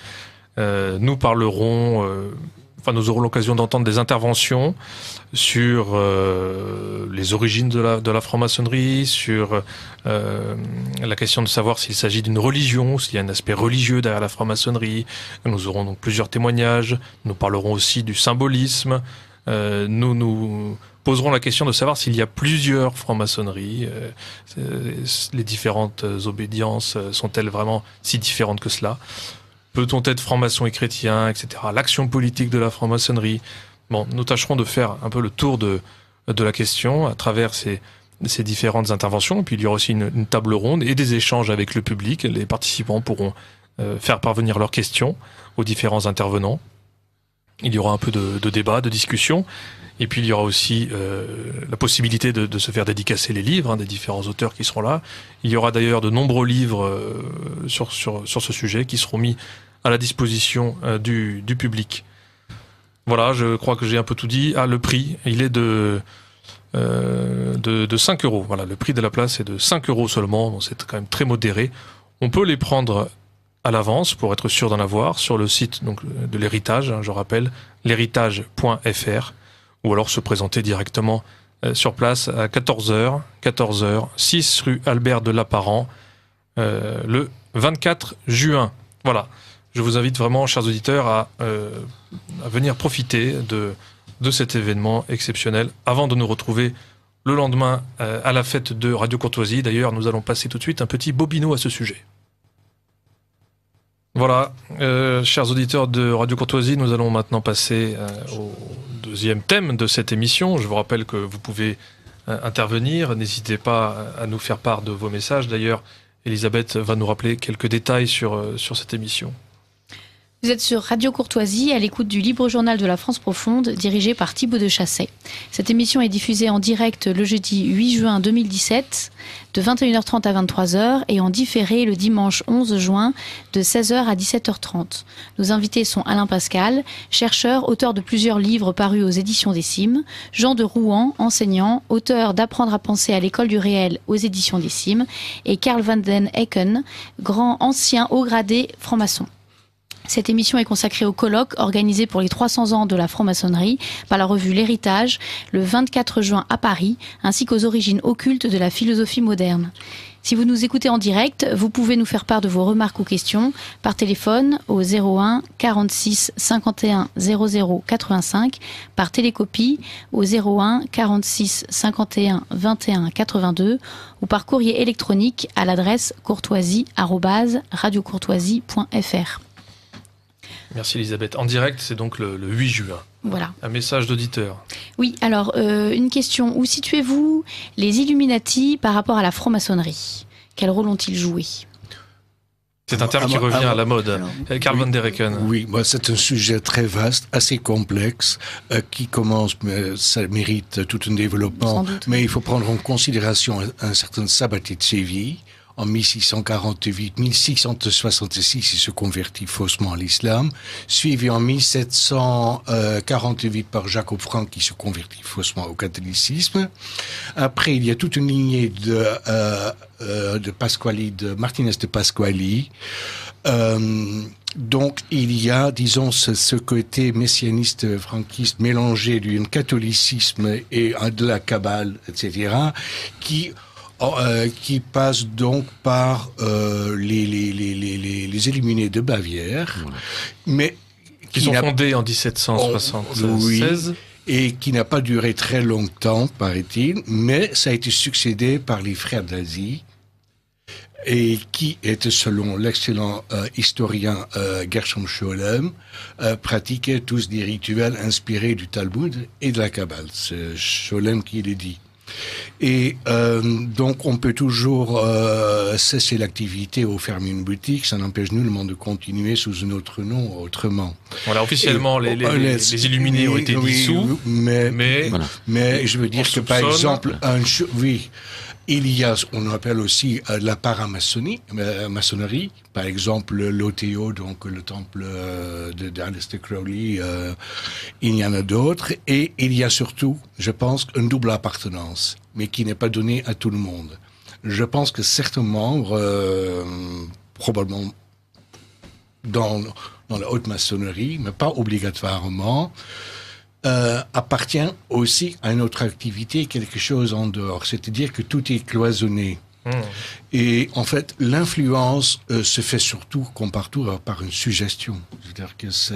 Euh, nous parlerons. Euh, Enfin, nous aurons l'occasion d'entendre des interventions sur euh, les origines de la, de la franc-maçonnerie, sur euh, la question de savoir s'il s'agit d'une religion, s'il y a un aspect religieux derrière la franc-maçonnerie. Nous aurons donc plusieurs témoignages. Nous parlerons aussi du symbolisme. Euh, nous nous poserons la question de savoir s'il y a plusieurs francs-maçonneries. Euh, les différentes obédiences euh, sont-elles vraiment si différentes que cela? Peut-on être franc-maçon et chrétien, etc. L'action politique de la franc-maçonnerie. Bon, nous tâcherons de faire un peu le tour de, de la question à travers ces, ces différentes interventions. Puis il y aura aussi une, une table ronde et des échanges avec le public. Les participants pourront euh, faire parvenir leurs questions aux différents intervenants. Il y aura un peu de, de débat, de discussion. Et puis il y aura aussi euh, la possibilité de, de se faire dédicacer les livres hein, des différents auteurs qui seront là. Il y aura d'ailleurs de nombreux livres euh, sur, sur, sur ce sujet qui seront mis à la disposition euh, du, public. Voilà, je crois que j'ai un peu tout dit. Ah, le prix, il est de, euh, de, de 5 euros. Voilà, le prix de la place est de 5 euros seulement, c'est quand même très modéré. On peut les prendre à l'avance pour être sûr d'en avoir sur le site donc, de l'héritage, hein, je rappelle, l'héritage.fr, ou alors se présenter directement euh, sur place à 14h, 14h, 6 rue Albert de Lapparent, euh, le 24 juin. Voilà. Je vous invite vraiment, chers auditeurs, à, euh, venir profiter de, cet événement exceptionnel avant de nous retrouver le lendemain euh, à la fête de Radio Courtoisie. D'ailleurs, nous allons passer tout de suite un petit bobino à ce sujet. Voilà, euh, chers auditeurs de Radio Courtoisie, nous allons maintenant passer au deuxième thème de cette émission. Je vous rappelle que vous pouvez intervenir. N'hésitez pas à nous faire part de vos messages. D'ailleurs, Elisabeth va nous rappeler quelques détails sur cette émission.
Vous êtes sur Radio Courtoisie à l'écoute du Libre Journal de la France Profonde dirigé par Thibaut de Chasset. Cette émission est diffusée en direct le jeudi 8 juin 2017 de 21h30 à 23h et en différé le dimanche 11 juin de 16h à 17h30. Nos invités sont Alain Pascal, chercheur, auteur de plusieurs livres parus aux éditions des Cimes, Jean de Rouen, enseignant, auteur d'Apprendre à penser à l'école du réel aux éditions des Cimes et Karl van den Ecken, grand ancien haut gradé franc-maçon. Cette émission est consacrée au colloque organisé pour les 300 ans de la franc-maçonnerie par la revue L'Héritage le 24 juin à Paris, ainsi qu'aux origines occultes de la philosophie moderne. Si vous nous écoutez en direct, vous pouvez nous faire part de vos remarques ou questions par téléphone au 01 46 51 00 85, par télécopie au 01 46 51 21 82 ou par courrier électronique à l'adresse courtoisie@radiocourtoisie.fr.
Merci Elisabeth. En direct, c'est donc le, 8 juin.
Voilà.
Un message d'auditeur.
Oui, alors euh, une question. Où situez-vous les Illuminati par rapport à la franc-maçonnerie? Quel rôle ont-ils joué
c'est un terme qui revient à la mode. Carl van der Ecken.
Oui, moi, c'est un sujet très vaste, assez complexe, euh, qui commence, mais ça mérite tout un développement. Mais il faut prendre en considération un, un certain sabbaté de Séville, en 1648, 1666, il se convertit faussement à l'islam, suivi en 1748 par Jacob Frank qui se convertit faussement au catholicisme. Après, il y a toute une lignée de, euh, euh, de Pasquali, de Martinez de Pasquali. Euh, donc il y a, disons, ce, ce, côté messianiste franquiste mélangé d'un catholicisme et de la cabale, etc., qui euh, qui passe donc par euh, les, les, les, les, éliminés de Bavière, mais
qui, sont fondés en 1776.
et qui n'a pas duré très longtemps, paraît-il, mais ça a été succédé par les frères d'Asie, et qui était, selon l'excellent euh, historien euh, Gershom Scholem, euh, pratiquaient tous des rituels inspirés du Talmud et de la Kabbale. C'est Scholem qui le dit. Et euh, donc, on peut toujours euh, cesser l'activité ou fermer une boutique. Ça n'empêche nullement de continuer sous un autre nom, autrement.
Voilà, officiellement, les, les, les, illuminés ont été dissous.
mais, mais, mais je veux dire que, par exemple, un, oui, il y a, on appelle aussi euh, la paramaçonnerie, euh, maçonnerie, par exemple l'OTO, donc le temple euh, de Crowley, il y en a d'autres, et il y a surtout, je pense, une double appartenance, mais qui n'est pas donnée à tout le monde. Je pense que certains membres, probablement dans la haute maçonnerie, mais pas obligatoirement, euh, appartient aussi à une autre activité, quelque chose en dehors. C'est-à-dire que tout est cloisonné. Hmm. Et en fait, l'influence euh, se fait surtout, comme partout, euh, par une suggestion. C'est-à-dire que c'est...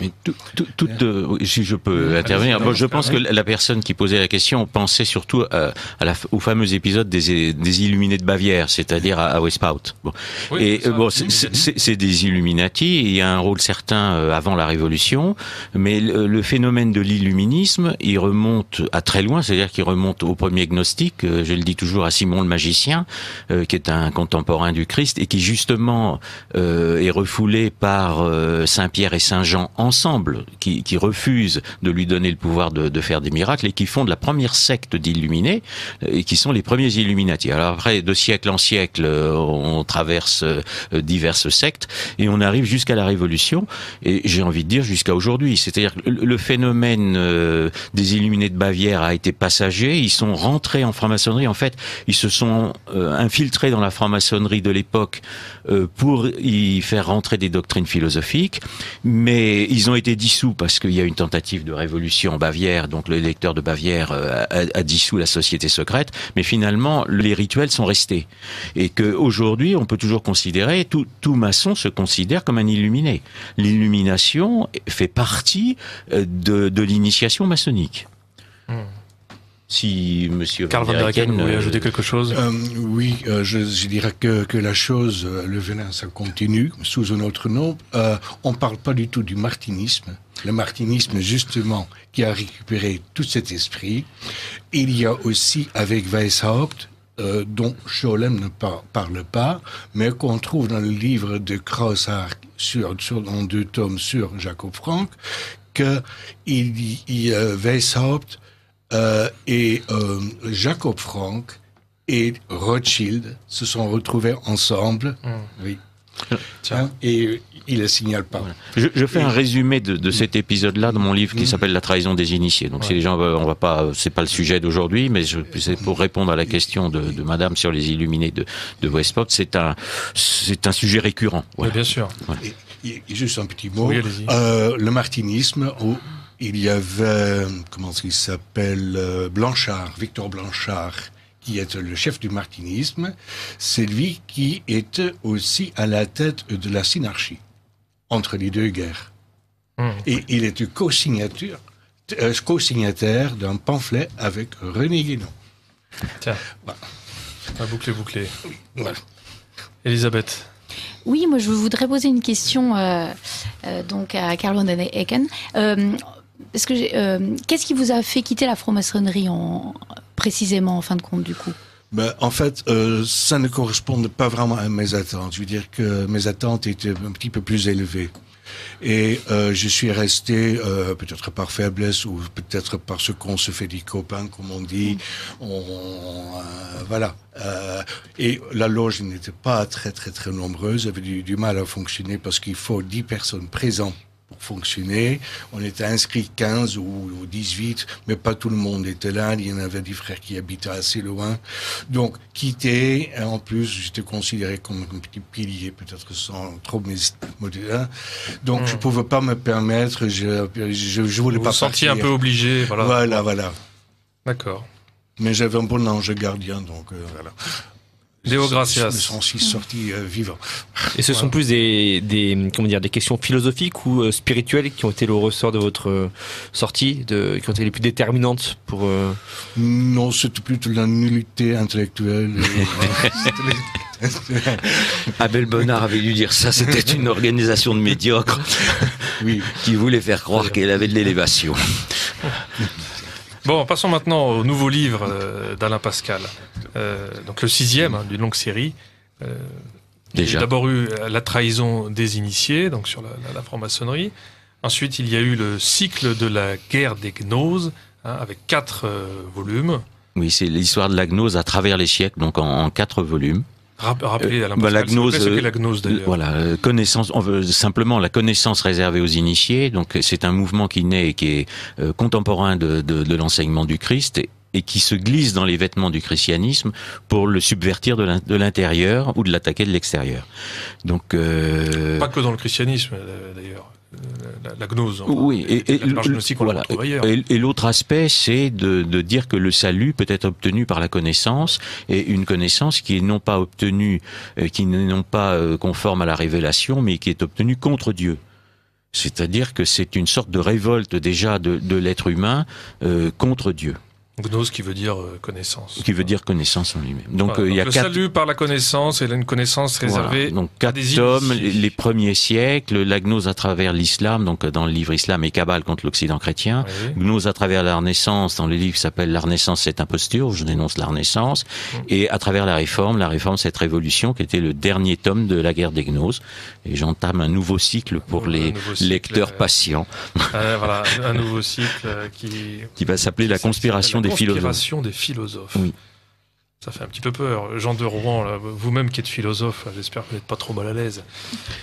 Mais tout, tout, euh, si je peux intervenir, bon, je pense que la personne qui posait la question pensait surtout à, à la, au fameux épisode des, des Illuminés de Bavière, c'est-à-dire à, à Westpout. Bon. et bon, c'est des Illuminati, il y a un rôle certain avant la Révolution, mais le, le phénomène de l'illuminisme, il remonte à très loin, c'est-à-dire qu'il remonte au premier gnostique, je le dis toujours à Simon le magicien, euh, qui est un contemporain du Christ et qui justement euh, est refoulé par euh, Saint Pierre et Saint Jean ensemble, qui, qui refusent de lui donner le pouvoir de, de, faire des miracles et qui fondent la première secte d'illuminés et qui sont les premiers Illuminati. Alors après, de siècle en siècle, on traverse diverses sectes et on arrive jusqu'à la Révolution et j'ai envie de dire jusqu'à aujourd'hui. C'est-à-dire que le phénomène des Illuminés de Bavière a été passager. Ils sont rentrés en franc-maçonnerie. En fait, ils se sont euh, infiltrés dans la franc-maçonnerie de l'époque euh, pour y faire rentrer des doctrines philosophiques, mais ils ont été dissous parce qu'il y a une tentative de révolution en Bavière, donc le lecteur de Bavière euh, a, dissous la société secrète, mais finalement les rituels sont restés et qu'aujourd'hui on peut toujours considérer tout, tout maçon se considère comme un illuminé. L'illumination fait partie de, l'initiation maçonnique. Hmm. Si Monsieur
Karl van der Eycken voulait ajouter quelque chose?
Euh, Oui, euh, je, je, dirais que, que la chose, euh, le venin, ça continue sous un autre nom. Euh, on parle pas du tout du martinisme. Le martinisme, justement, qui a récupéré tout cet esprit. Il y a aussi avec Weishaupt, euh, dont Scholem ne par, parle pas, mais qu'on trouve dans le livre de Kraussard sur, sur, en deux tomes sur Jacob Frank, que il, il, Weishaupt euh, et euh, Jacob Frank et Rothschild se sont retrouvés ensemble. Mmh. Oui. Tiens. Et il ne signale pas.
Je, je, fais et... un résumé de, de cet épisode-là dans mon livre qui mmh. s'appelle La trahison des initiés. Donc, ouais. si les gens, on va pas, c'est pas le sujet d'aujourd'hui, mais c'est pour répondre à la question de, de Madame sur les illuminés de, de Westport. C'est un, c'est un sujet récurrent.
Voilà. Oui, bien sûr.
Voilà. Et, Et juste un petit mot.
Oui.
Euh, le martinisme, il y avait, comment il s'appelle, euh, Blanchard, Victor Blanchard, qui est le chef du martinisme. C'est lui qui était aussi à la tête de la synarchie entre les deux guerres.
Hmm.
Et il était co-signature, euh, co-signataire d'un pamphlet avec René Guénon.
Tiens.
Voilà.
Un bouclé bouclé.
Voilà.
Elisabeth.
Oui, moi je voudrais poser une question euh, euh, donc à Carl van den. Euh, que euh, qu'est-ce qui vous a fait quitter la franc-maçonnerie en précisément en fin de compte du coup?
Ben, en fait, euh, ça ne correspondait pas vraiment à mes attentes. Je veux dire que mes attentes étaient un petit peu plus élevées. Et euh, je suis resté, euh, peut-être par faiblesse ou peut-être parce qu'on se fait des copains, comme on dit. On, euh, voilà. Et la loge n'était pas très très très nombreuse, avait du, du mal à fonctionner parce qu'il faut 10 personnes présentes pour fonctionner. On était inscrits 15 ou, ou 18, mais pas tout le monde était là. Il y en avait des frères qui habitaient assez loin. Donc, quitter, et en plus, j'étais considéré comme un petit pilier, peut-être sans trop mes. Donc, je pouvais pas me permettre, je, je, je voulais
Vous
pas
vous sentiez un peu obligé. Voilà.
Voilà, voilà.
D'accord.
Mais j'avais un bon ange gardien, donc euh, voilà.
Deo gracias.
me suis aussi sorti euh, vivant.
Et ce sont plus des, des, comment dire, des questions philosophiques ou euh, spirituelles qui ont été le ressort de votre euh, sortie, de, qui ont été les plus déterminantes pour. euh,
Non, c'était plutôt la nullité intellectuelle.
Abel Bonnard avait dû dire ça, c'était une organisation de médiocres
oui.
qui voulait faire croire qu'elle avait de l'élévation.
Bon, passons maintenant au nouveau livre euh, d'Alain Pascal. Euh, donc le sixième hein, d'une longue série. Euh, il y a d'abord eu La trahison des initiés, donc sur la, la- la franc-maçonnerie. Ensuite, il y a eu le cycle de la guerre des gnoses, hein, avec quatre euh, volumes.
Oui, c'est l'histoire de la gnose à travers les siècles, donc en, en quatre volumes.
Rap- Rappelez
bah,
Pascal,
la
vous plaît,
gnose, euh,
la gnose d'ailleurs.
Voilà, euh, connaissance, on veut simplement la connaissance réservée aux initiés. Donc c'est un mouvement qui naît et qui est euh, contemporain de, de, de l'enseignement du Christ et, et qui se glisse dans les vêtements du christianisme pour le subvertir de l'in- de l'intérieur ou de l'attaquer de l'extérieur. Donc euh,
Pas que dans le christianisme, euh, d'ailleurs. La, la gnose. enfin,
oui, et, et,
la
l'autre aspect, c'est de, de dire que le salut peut être obtenu par la connaissance et une connaissance qui est non pas obtenue, euh, qui n'est non pas euh, conforme à la révélation, mais qui est obtenue contre Dieu. C'est-à-dire que c'est une sorte de révolte déjà de, de l'être humain euh, contre Dieu,
Gnose qui veut dire euh, connaissance.
qui veut dire connaissance en lui-même. Donc
Voilà,
euh, il y a
le
quatre,
salut par la connaissance et une connaissance réservée
Voilà. donc
à
quatre
des
tomes, les, premiers siècles, la gnose à travers l'islam, donc euh, dans le livre Islam et Kabbale contre l'Occident chrétien,
Oui.
Gnose à travers la Renaissance, dans le livre qui s'appelle La Renaissance, cette imposture, où je dénonce la Renaissance,
Mmh.
et à travers la Réforme, la Réforme, cette révolution, qui était le dernier tome de la guerre des Gnoses. Et j'entame un nouveau cycle pour
Un
les
cycle,
lecteurs
euh,
patients,
Euh, voilà, un nouveau cycle qui.
qui va s'appeler La conspiration des philosophes.
conspiration des philosophes.
Oui.
Ça fait un petit peu peur. Jean de Rouen, vous-même qui êtes philosophe, j'espère que vous n'êtes pas trop mal à l'aise.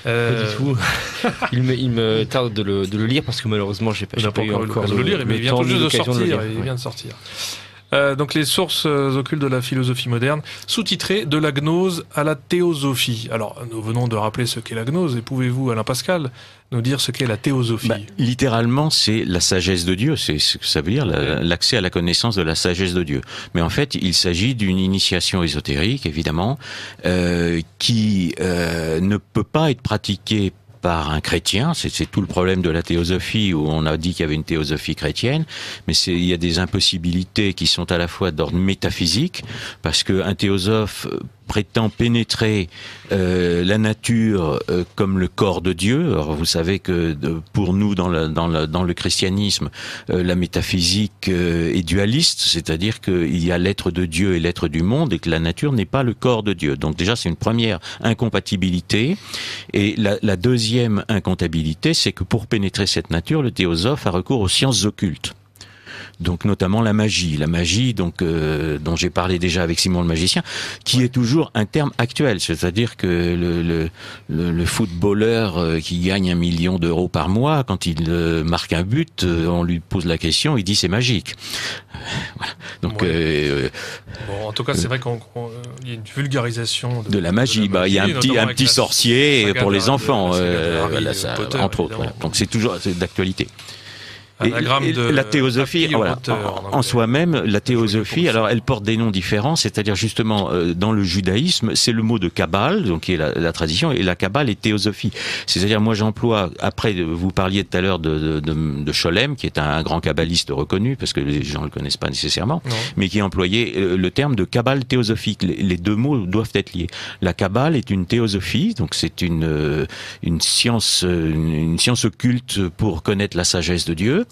Euh,
Pas du tout. il, me, il me tarde de le, de le lire parce que malheureusement, j'ai pas,
pas
pas eu
encore eu
encore
de le lire, mais il vient tout juste de sortir. il vient de sortir. Euh, donc les sources euh, occultes de la philosophie moderne, sous-titré de la gnose à la théosophie. Alors nous venons de rappeler ce qu'est la gnose, et pouvez-vous, Alain Pascal, nous dire ce qu'est la théosophie?
Bah, littéralement, c'est la sagesse de Dieu. C'est ce que ça veut dire, la- l'accès à la connaissance de la sagesse de Dieu. Mais en fait, il s'agit d'une initiation ésotérique, évidemment, euh, qui ne peut pas être pratiquée par un chrétien, c'est tout le problème de la théosophie où on a dit qu'il y avait une théosophie chrétienne, mais il y a des impossibilités qui sont à la fois d'ordre métaphysique, parce qu'un théosophe prétend pénétrer euh, la nature euh, comme le corps de Dieu. Alors vous savez que pour nous dans le, christianisme, euh, la métaphysique euh, est dualiste, c'est-à-dire qu'il y a l'être de Dieu et l'être du monde et que la nature n'est pas le corps de Dieu. Donc déjà c'est une première incompatibilité. Et la deuxième incompatibilité, c'est que pour pénétrer cette nature, le théosophe a recours aux sciences occultes. Donc notamment la magie, la magie donc euh, dont j'ai parlé déjà avec Simon le magicien, qui est toujours un terme actuel, c'est-à-dire que le, le, le, le footballeur euh, qui gagne un million d'euros par mois, quand il euh, marque un but, euh, on lui pose la question, il dit c'est magique. Voilà. Donc
Ouais.
euh,
Bon, en tout cas, c'est vrai qu'il y a une vulgarisation
de la magie, bah il y a un petit un petit sorcier pour les enfants,
de
voilà, ça, entre autres. voilà. Donc c'est toujours d'actualité. Et-
Anagramme
et
de
la théosophie, voilà, en, soi-même, la théosophie, alors elle porte des noms différents, c'est-à-dire justement euh, dans le judaïsme, c'est le mot de kabbale, donc qui est la, la tradition, et la kabbale est théosophie. C'est-à-dire moi j'emploie, après vous parliez tout à l'heure de, de, de, de Scholem, qui est un, un grand kabbaliste reconnu, parce que les gens ne le connaissent pas nécessairement,
Non.
mais qui employait euh, le terme de kabbale théosophique. Les, les deux mots doivent être liés. La kabbale est une théosophie, donc c'est une euh, une science euh, une, une science occulte pour connaître la sagesse de Dieu,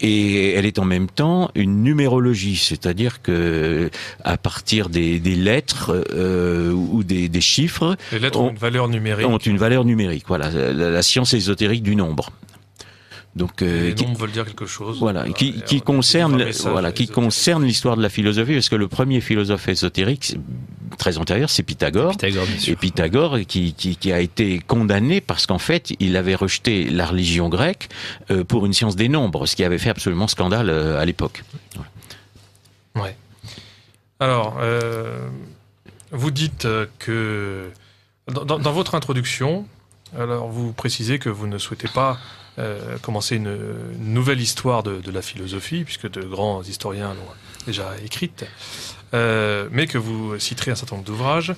et elle est en même temps une numérologie, c'est-à-dire que à partir des, des lettres euh, ou des, des chiffres
Les lettres
On-
ont une valeur numérique.
ont une valeur numérique. Voilà, la, la science ésotérique du nombre. Donc, euh,
Les
qui-
nombres veulent dire quelque chose.
voilà,
Voilà,
qui, concerne, voilà, qui concerne l'histoire de la philosophie, parce que le premier philosophe ésotérique, très antérieur, c'est Pythagore.
Pythagore, bien
Et. Pythagore, qui, qui, qui a été condamné parce qu'en fait, il avait rejeté la religion grecque euh, pour une science des nombres, ce qui avait fait absolument scandale euh, à l'époque.
Ouais. Alors, euh, vous dites que dans, dans- dans votre introduction, alors vous précisez que vous ne souhaitez pas euh, commencer une, nouvelle histoire de, la philosophie, puisque de grands historiens l'ont déjà écrite, euh, mais que vous citerez un certain nombre d'ouvrages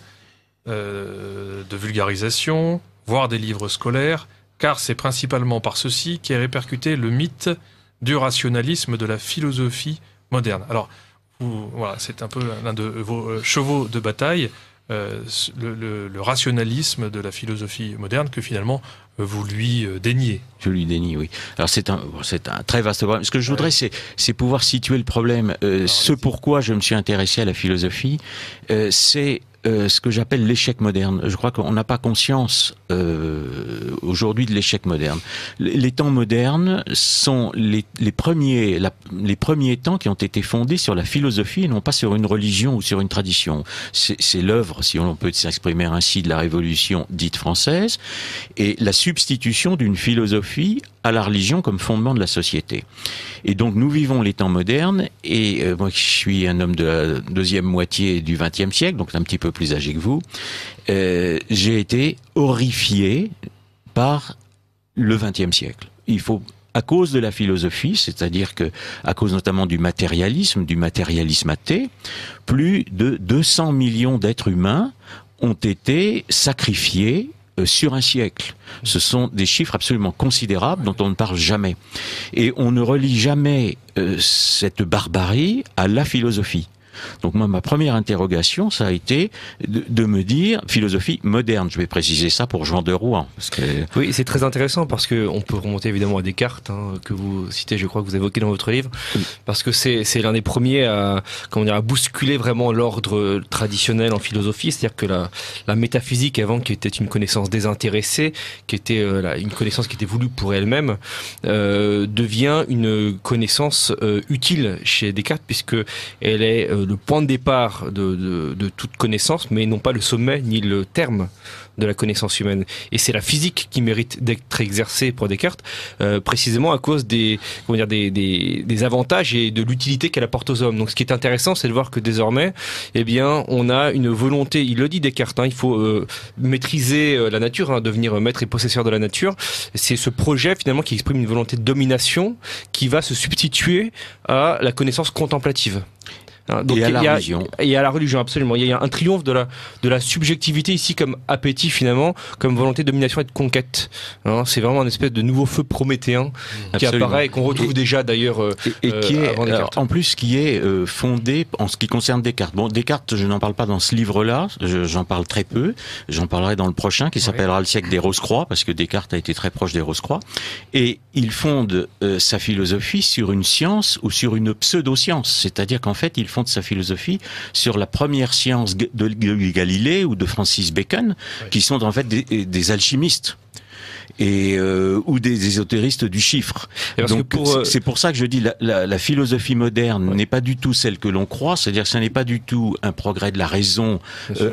euh, de vulgarisation, voire des livres scolaires, car c'est principalement par ceci qu'est répercuté le mythe du rationalisme de la philosophie moderne. Alors, voilà, c'est un peu l'un de vos chevaux de bataille, le, rationalisme de la philosophie moderne que finalement vous lui euh, déniez.
Je lui dénie, oui. Alors c'est un, c'est un très vaste problème. Ce que je voudrais, c'est, c'est pouvoir situer le problème. Euh, ce pourquoi je me suis intéressé à la philosophie, euh, c'est euh, ce que j'appelle l'échec moderne. Je crois qu'on n'a pas conscience euh, aujourd'hui de l'échec moderne. Les les temps modernes sont les, les premiers, la- les premiers temps qui ont été fondés sur la philosophie et non pas sur une religion ou sur une tradition. C'est, c'est l'œuvre, si on peut s'exprimer ainsi, de la Révolution dite française et la substitution d'une philosophie à la religion comme fondement de la société. Et donc nous vivons les temps modernes, et euh, moi je suis un homme de la deuxième moitié du XXe siècle, donc un petit peu plus âgé que vous, euh, j'ai été horrifié par le XXe siècle. Il faut à cause de la philosophie, c'est-à-dire que à cause notamment du matérialisme, du matérialisme athée, plus de 200 millions d'êtres humains ont été sacrifiés sur un siècle. Ce sont des chiffres absolument considérables dont on ne parle jamais. Et on ne relie jamais euh, cette barbarie à la philosophie. Donc moi, ma première interrogation, ça a été de, de me dire philosophie moderne. Je vais préciser ça pour Jean de Rouen, parce que
Oui, c'est très intéressant parce que on peut remonter évidemment à Descartes, hein, que vous citez, je crois que vous évoquez dans votre livre,
Oui.
parce que c'est l'un des premiers à comment dire à bousculer vraiment l'ordre traditionnel en philosophie, c'est-à-dire que la la métaphysique avant qui était une connaissance désintéressée, qui était euh, une connaissance qui était voulue pour elle-même, euh, devient une connaissance euh, utile chez Descartes puisque elle est le point de départ de, de, de toute connaissance, mais non pas le sommet ni le terme de la connaissance humaine. Et c'est la physique qui mérite d'être exercée pour Descartes, euh, précisément à cause des, comment dire, des, des, des avantages et de l'utilité qu'elle apporte aux hommes. Donc ce qui est intéressant, c'est de voir que désormais, eh bien, on a une volonté, il le dit Descartes, hein, il faut euh, maîtriser euh, la nature, hein, devenir maître et possesseur de la nature. C'est ce projet finalement qui exprime une volonté de domination qui va se substituer à la connaissance contemplative. Hein,
et à
il y
la
a-
religion.
et à la religion, absolument. Il y a un triomphe de la, de la subjectivité ici comme appétit finalement, comme volonté de domination et de conquête. Hein, c'est vraiment un espèce de nouveau feu prométhéen qui apparaît et qu'on retrouve
Et-
déjà d'ailleurs. euh,
Et, et
euh,
qui est,
avant Descartes.
euh, en plus, qui est euh, fondé en ce qui concerne Descartes. Bon, Descartes, je n'en parle pas dans ce livre-là, je- j'en parle très peu. J'en parlerai dans le prochain, qui s'appellera Le siècle des Rose-Croix, parce que Descartes a été très proche des Rose-Croix. Et il fonde euh, sa philosophie sur une science ou sur une pseudo-science. C'est-à-dire qu'en fait, il fonde sa philosophie sur la première science de Galilée ou de Francis Bacon, qui sont en fait des, des alchimistes. et euh, ou des ésotéristes du chiffre. Donc c'est pour ça que je dis la, la, la philosophie moderne n'est pas du tout celle que l'on croit, c'est-à-dire que ce n'est pas du tout un progrès de la raison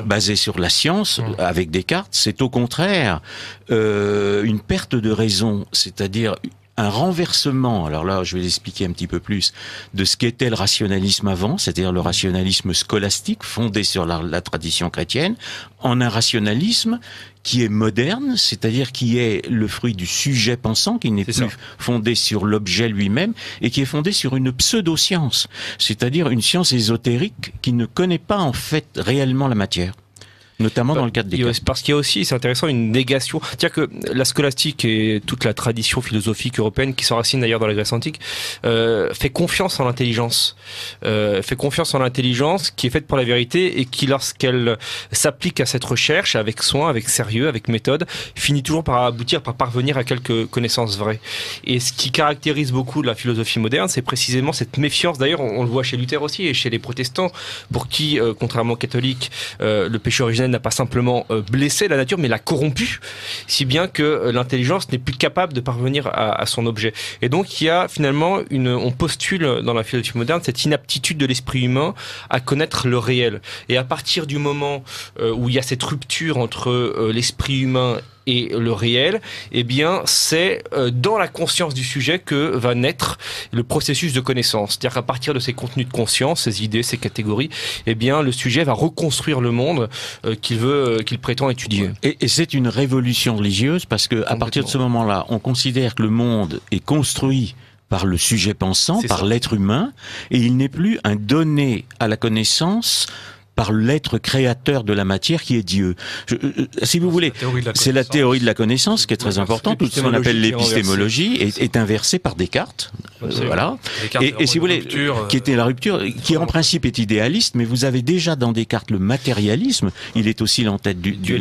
basé sur la science mmh. avec Descartes, c'est au contraire une perte de raison, c'est-à-dire un renversement, alors là je vais l'expliquer un petit peu plus, de ce qu'était le rationalisme avant, c'est-à-dire le rationalisme scolastique fondé sur la, tradition chrétienne, en un rationalisme qui est moderne, c'est-à-dire qui est le fruit du sujet pensant, qui n'est plus fondé sur l'objet lui-même, et qui est fondé sur une pseudo-science, c'est-à-dire une science ésotérique qui ne connaît pas en fait réellement la matière notamment dans le cadre des
Parce qu'il y a aussi, c'est intéressant, une négation. C'est-à-dire que la scolastique et toute la tradition philosophique européenne, qui s'enracine d'ailleurs dans la Grèce antique, euh, fait confiance en l'intelligence. Euh, fait confiance en l'intelligence qui est faite pour la vérité et qui, lorsqu'elle s'applique à cette recherche avec soin, avec sérieux, avec méthode, finit toujours par aboutir, par parvenir à quelques connaissances vraies. Et ce qui caractérise beaucoup la philosophie moderne, c'est précisément cette méfiance. D'ailleurs, on, le voit chez Luther aussi et chez les protestants, pour qui, euh, contrairement aux catholiques, euh, le péché originel n'a pas simplement euh, blessé la nature, mais l'a corrompu, si bien que euh, l'intelligence n'est plus capable de parvenir à, son objet. Et donc il y a finalement une, on postule dans la philosophie moderne cette inaptitude de l'esprit humain à connaître le réel. Et à partir du moment euh, où il y a cette rupture entre l'esprit humain et le réel, eh bien, c'est euh, dans la conscience du sujet que va naître le processus de connaissance. C'est-à-dire qu'à partir de ces contenus de conscience, ces idées, ces catégories, eh bien, le sujet va reconstruire le monde euh, qu'il veut, euh, qu'il prétend étudier.
Et, et c'est une révolution religieuse parce que à partir de ce moment-là, on considère que le monde est construit par le sujet pensant, par l'être humain, et il n'est plus un donné à la connaissance par l'être créateur de la matière qui est Dieu. Je, euh, euh, si vous voulez, c'est la théorie de la connaissance qui est très importante. Tout ce qu'on appelle l'épistémologie est, est, inversée par Descartes. Euh, voilà. et, et si vous voulez, qui était la rupture, qui en principe est idéaliste, mais vous avez déjà dans Descartes le matérialisme. Il est aussi l'entête du,
du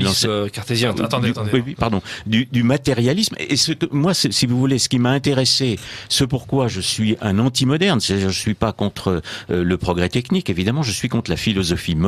cartésien.
Attendez, attendez. Oui, pardon, du, du matérialisme. Et ce que moi, si vous voulez, ce qui m'a intéressé, ce pourquoi je suis un anti-moderne, c'est-à-dire je suis pas contre le progrès technique, évidemment, je suis contre la philosophie moderne,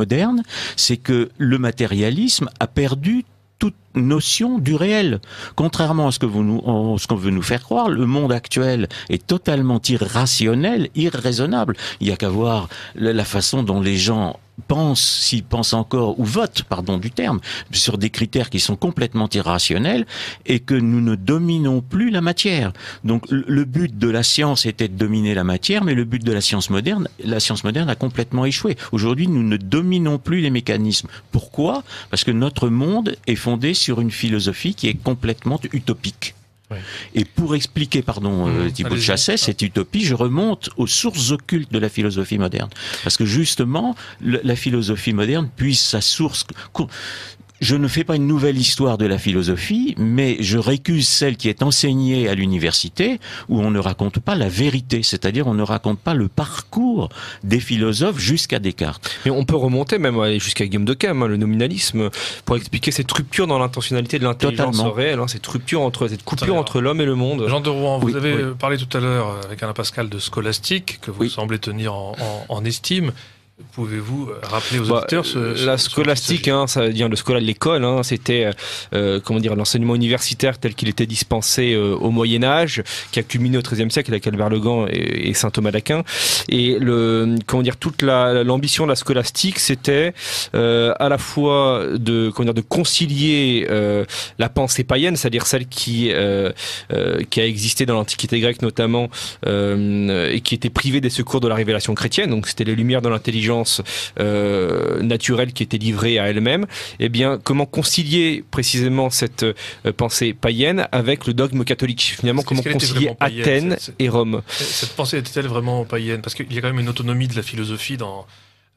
c'est que le matérialisme a perdu toute notion du réel. Contrairement à ce que vous nous, ce qu'on veut nous faire croire, le monde actuel est totalement irrationnel, irraisonnable. Il y a qu'à voir la façon dont les gens pensent, s'ils pensent encore, ou votent, pardon du terme, sur des critères qui sont complètement irrationnels, et que nous ne dominons plus la matière. Donc le but de la science était de dominer la matière, mais le but de la science moderne, la science moderne a complètement échoué. Aujourd'hui, nous ne dominons plus les mécanismes. Pourquoi? Parce que notre monde est fondé sur une philosophie qui est complètement utopique. Et pour expliquer, pardon, euh, mmh, Thibault de Chasset, cette utopie, je remonte aux sources occultes de la philosophie moderne. Parce que justement, la philosophie moderne puise sa source je ne fais pas une nouvelle histoire de la philosophie, mais je récuse celle qui est enseignée à l'université, où on ne raconte pas la vérité, c'est-à-dire on ne raconte pas le parcours des philosophes jusqu'à Descartes.
Mais on peut remonter même jusqu'à Guillaume de Cam, hein, le nominalisme, pour expliquer cette rupture dans l'intentionnalité de l'intelligence réelle, hein, cette rupture entre cette coupure entre l'homme et le monde.
Jean de Rouen, vous avez parlé tout à l'heure avec Alain Pascal de scolastique que vous semblez tenir en, en estime. Pouvez-vous euh, rappeler aux bah, auditeurs ce,
La scolastique, hein, ça veut dire le scola, l'école, hein, c'était euh, euh, comment dire l'enseignement universitaire tel qu'il était dispensé au Moyen Âge, qui a culminé au XIIIe siècle avec Albert Le et, saint Thomas d'Aquin. Et le comment dire toute l'ambition de la scolastique, c'était à la fois de comment dire de concilier la pensée païenne, c'est-à-dire celle qui qui a existé dans l'Antiquité grecque notamment et qui était privée des secours de la révélation chrétienne. Donc c'était les lumières de l'intelligence euh, naturelle qui était livrée à elle-même, eh bien, comment concilier précisément cette euh, pensée païenne avec le dogme catholique? Finalement, comment concilier Athènes et Rome?
Cette pensée était-elle vraiment païenne? Parce qu'il y a quand même une autonomie de la philosophie dans,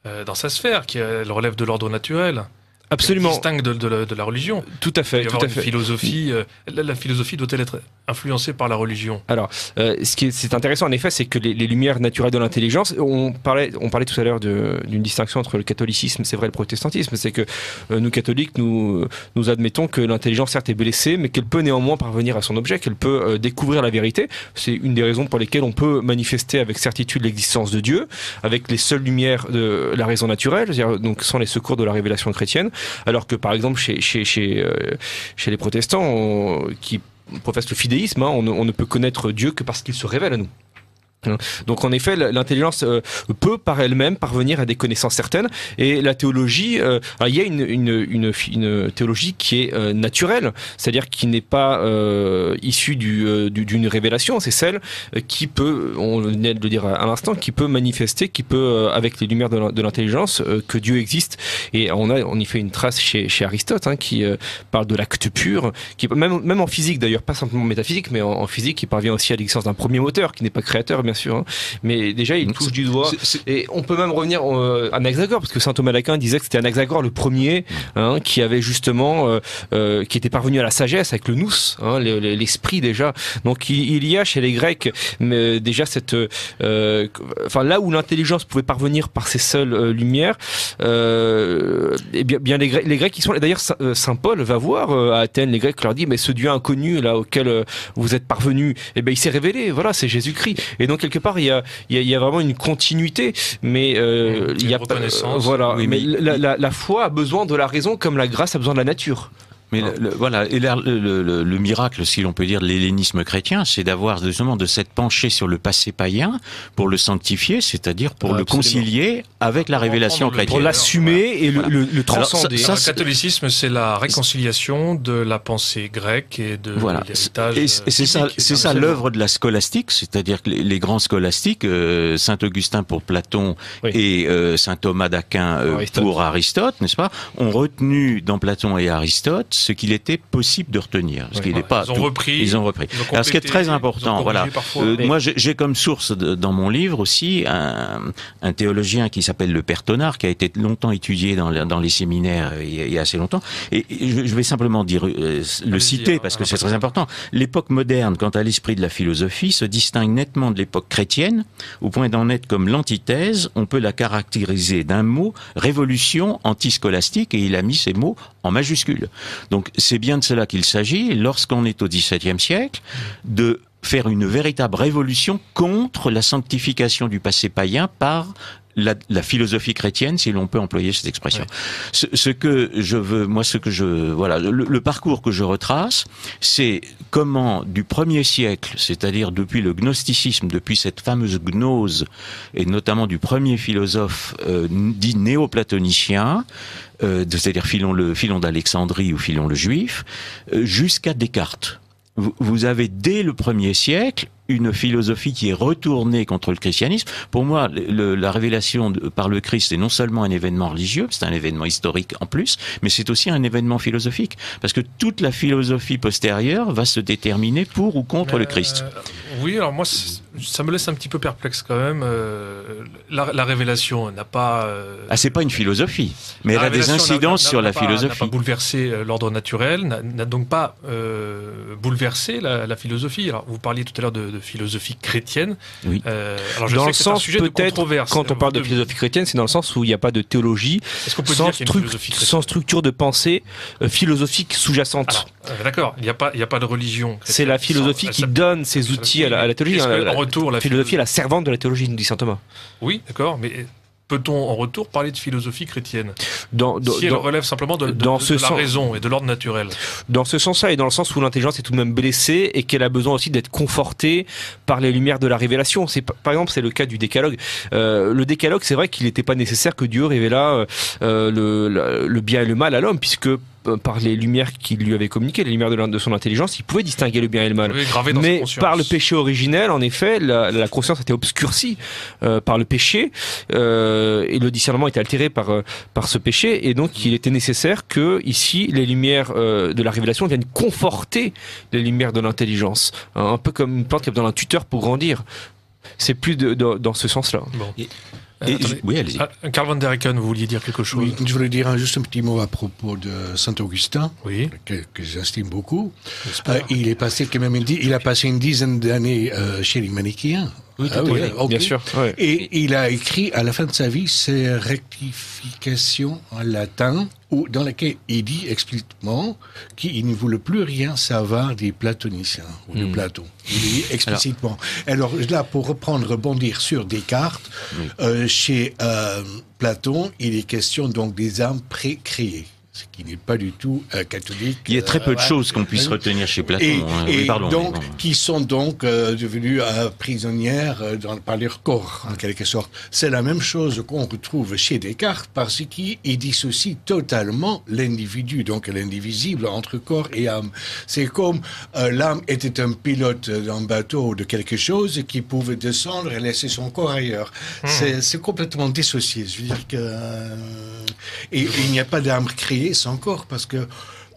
euh, dans sa sphère, qui relève de l'ordre naturel.
Absolument.
Distingue de, de, la, religion.
Tout à fait.
tout à fait. Philosophie, euh, la, philosophie doit-elle être influencée par la religion?
Alors, euh, ce qui est, intéressant en effet, c'est que les, lumières naturelles de l'intelligence, on parlait, on parlait tout à l'heure d'une distinction entre le catholicisme, c'est vrai, le protestantisme, c'est que euh, nous catholiques, nous, nous admettons que l'intelligence certes est blessée, mais qu'elle peut néanmoins parvenir à son objet, qu'elle peut découvrir la vérité. C'est une des raisons pour lesquelles on peut manifester avec certitude l'existence de Dieu, avec les seules lumières de la raison naturelle, donc sans les secours de la révélation chrétienne alors que par exemple chez, chez, chez, euh, les protestants, qui professe le fidéisme, hein, on ne peut connaître Dieu que parce qu'il se révèle à nous. Hein. Donc en effet, l'intelligence euh, peut par elle-même parvenir à des connaissances certaines. Et la théologie, euh, il y a une, une, théologie qui est euh, naturelle, c'est-à-dire qui n'est pas euh, issue d'une du, d'une révélation. C'est celle qui peut, on venait de le dire à l'instant, qui peut manifester, qui peut, avec les lumières de l'intelligence, que Dieu existe. Et on a, y fait une trace chez, chez Aristote, hein, qui parle de l'acte pur, qui même, même en physique d'ailleurs, pas simplement métaphysique, mais en, en physique, il parvient aussi à l'existence d'un premier moteur qui n'est pas créateur sûr. Hein. Mais déjà, il touche du doigt. Et on peut même revenir euh, à Anaxagore, parce que saint Thomas d'Aquin disait que c'était Anaxagore le premier hein, qui avait justement, euh, euh, qui était parvenu à la sagesse avec le nous, hein, l'esprit déjà. Donc il, y a chez les Grecs mais déjà cette, enfin là où l'intelligence pouvait parvenir par ses seules lumières, et bien, bien les, Grecs, les Grecs qui sont d'ailleurs saint Paul va voir à Athènes les Grecs leur dit mais ce Dieu inconnu là auquel vous êtes parvenu, et eh ben il s'est révélé. Voilà, c'est Jésus-Christ. Et donc quelque part, il y a, il y a, vraiment une continuité, mais euh, il y a pas. Voilà. mais, la, la foi a besoin de la raison comme la grâce a besoin de la nature.
Mais le, voilà, et le, le, miracle, si l'on peut dire, de l'hellénisme chrétien, c'est d'avoir justement de s'être penché sur le passé païen pour le sanctifier, c'est-à-dire pour le concilier avec la révélation chrétienne.
Pour l'assumer et le, transcender.
ça, le catholicisme, c'est la réconciliation de la pensée grecque et de
voilà. l'héritage. Et, c'est ça, c'est ça l'œuvre de la scolastique, c'est-à-dire que les, grands scolastiques, euh, Saint Augustin pour Platon et euh, Saint Thomas d'Aquin euh, pour Aristote, n'est-ce pas, ont retenu dans Platon et Aristote ce qu'il était possible de retenir. Ce qui n'est pas
ils ont repris.
Ils ont repris. Alors, ce qui est très important, voilà. Euh, moi, j'ai comme source dans mon livre aussi un, un théologien qui s'appelle le Père Tonard, qui a été longtemps étudié dans, dans les séminaires il y, a, assez longtemps. Et, je vais simplement dire euh, le citer parce que c'est très important. L'époque moderne, quant à l'esprit de la philosophie, se distingue nettement de l'époque chrétienne, au point d'en être comme l'antithèse. On peut la caractériser d'un mot révolution antiscolastique, et il a mis ces mots en majuscule. Donc c'est bien de cela qu'il s'agit lorsqu'on est au XVIIe siècle, de faire une véritable révolution contre la sanctification du passé païen par la, philosophie chrétienne, si l'on peut employer cette expression. Ce, que je veux, moi, ce que je, voilà, le, parcours que je retrace, c'est comment du premier siècle, c'est-à-dire depuis le gnosticisme, depuis cette fameuse gnose, et notamment du premier philosophe euh, dit néoplatonicien, euh, c'est-à-dire Philon le Philon d'Alexandrie ou Philon le Juif, euh, jusqu'à Descartes. Vous avez dès le premier siècle une philosophie qui est retournée contre le christianisme. Pour moi, la révélation par le Christ est non seulement un événement religieux, c'est un événement historique en plus, mais c'est aussi un événement philosophique, parce que toute la philosophie postérieure va se déterminer pour ou contre le Christ. Euh,
oui, alors moi, ça me laisse un petit peu perplexe quand même. Euh, la, révélation n'a pas. Euh,
ah, c'est pas une philosophie, mais elle a des incidences sur la philosophie.
N'a pas bouleversé l'ordre naturel, n'a donc pas bouleversé la, philosophie. Alors, vous parliez tout à l'heure de, philosophie chrétienne.
Oui. alors, je dans le sens peut-être quand on parle de philosophie chrétienne, c'est dans le sens où il n'y a pas de théologie sans, sans, structure de pensée philosophique sous-jacente.
D'accord, il n'y a pas, il a pas de religion.
C'est la philosophie qui donne ses outils à la, à la théologie. Hein, en retour, la philosophie est la servante de la théologie, nous dit saint Thomas.
Oui, d'accord, mais peut-on en retour parler de philosophie chrétienne dans, Si elle relève simplement de, dans ce la raison et de l'ordre naturel
Dans ce sens-là, et dans le sens où l'intelligence est tout de même blessée et qu'elle a besoin aussi d'être confortée par les lumières de la révélation. C'est par exemple, c'est le cas du décalogue. Euh, le décalogue, c'est vrai qu'il n'était pas nécessaire que Dieu révélât euh, le, le, bien et le mal à l'homme, puisque euh, par les lumières qu'il lui avait communiquées, les lumières de, son intelligence, il pouvait distinguer le bien et le mal. Mais par le péché originel, en effet, la, conscience était obscurcie euh, par le péché euh, et le discernement était altéré par par ce péché et donc il était nécessaire que ici les lumières de la révélation viennent conforter les lumières de l'intelligence, un peu comme une plante qui a besoin d'un tuteur pour grandir. C'est plus de, dans ce sens-là. Bon.
Et, oui, allez-y. Ah, Carl van der Eycken, vous vouliez dire quelque chose
Oui, je voulais dire juste un petit mot à propos de Saint-Augustin,
oui.
que, j'estime beaucoup. Euh, il, est passé quand même il a passé une dizaine d'années euh, chez les manichéens.
Oui, ah bien sûr.
Et il a écrit à la fin de sa vie ses rectifications en latin, où, dans lesquelles il dit explicitement qu'il ne voulait plus rien savoir des platoniciens ou de hmm. Platon. Il dit explicitement. Alors, là, pour reprendre, rebondir sur Descartes, euh, chez euh, Platon, il est question donc des âmes pré-créées. Ce qui n'est pas du tout euh, catholique.
Il y a très peu de
euh,
choses qu'on puisse retenir chez Platon.
Et,
hein.
et
Oui, pardon,
donc,
bon.
qui sont donc euh, devenus euh, prisonnières euh, dans, par leur corps, en quelque sorte. C'est la même chose qu'on retrouve chez Descartes, parce qu'il dissocie totalement l'individu, donc l'indivisible entre corps et âme. C'est comme euh, l'âme était un pilote d'un bateau de quelque chose qui pouvait descendre et laisser son corps ailleurs. C'est c'est complètement dissocié. Je veux dire que euh, et, et il n'y a pas d'âme créée corps parce que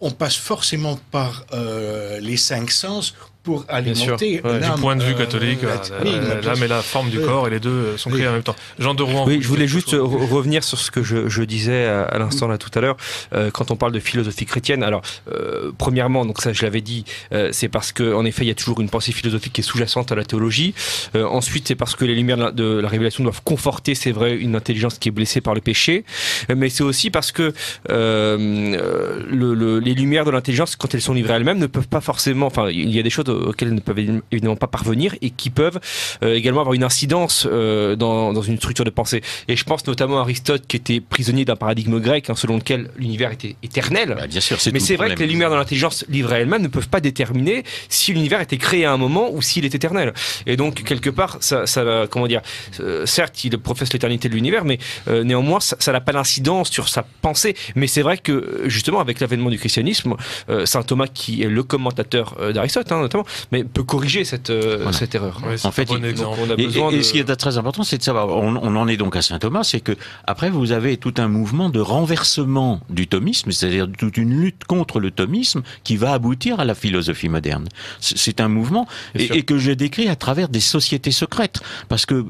on passe forcément par euh, les cinq sens pour alimenter
Ouais, du
point de vue
euh,
catholique, euh, euh, l'âme et la forme du corps, et les deux euh, sont créés
Oui.
en même temps. Jean de Rouen.
Oui, je voulais juste
chose
re- revenir sur ce que je, je disais à, à l'instant là tout à l'heure, euh, quand on parle de philosophie chrétienne. Alors, euh, premièrement, donc ça je l'avais dit, euh, c'est parce que en effet il y a toujours une pensée philosophique qui est sous-jacente à la théologie. Euh, ensuite, c'est parce que les lumières de la, de la révélation doivent conforter, c'est vrai, une intelligence qui est blessée par le péché, Euh, mais c'est aussi parce que euh, euh, le- le- les lumières de l'intelligence, quand elles sont livrées à elles-mêmes, ne peuvent pas forcément. Enfin, il y a des choses auxquelles elles ne peuvent évidemment pas parvenir et qui peuvent euh, également avoir une incidence euh, dans, dans une structure de pensée. Et je pense notamment à Aristote qui était prisonnier d'un paradigme grec hein, selon lequel l'univers était éternel.
Bah, bien sûr, c'est
Mais c'est vrai que les lumières dans l'intelligence livrées à elles-mêmes ne peuvent pas déterminer si l'univers était créé à un moment ou s'il est éternel. Et donc quelque part, ça, ça comment dire, euh, certes, il professe l'éternité de l'univers, mais euh, néanmoins, ça n'a pas d'incidence sur sa pensée. Mais c'est vrai que justement, avec l'avènement du christianisme, euh, saint Thomas, qui est le commentateur euh, d'Aristote, hein, notamment, mais peut corriger cette euh,
Voilà.
cette erreur.
En fait,
bon
il-
on a
Et,
besoin
et- et
de...
ce qui est très important, c'est de savoir, on, on en est donc à saint Thomas, c'est que après vous avez tout un mouvement de renversement du thomisme, c'est-à-dire toute une lutte contre le thomisme qui va aboutir à la philosophie moderne. C'est un mouvement et, que je décris à travers des sociétés secrètes, parce que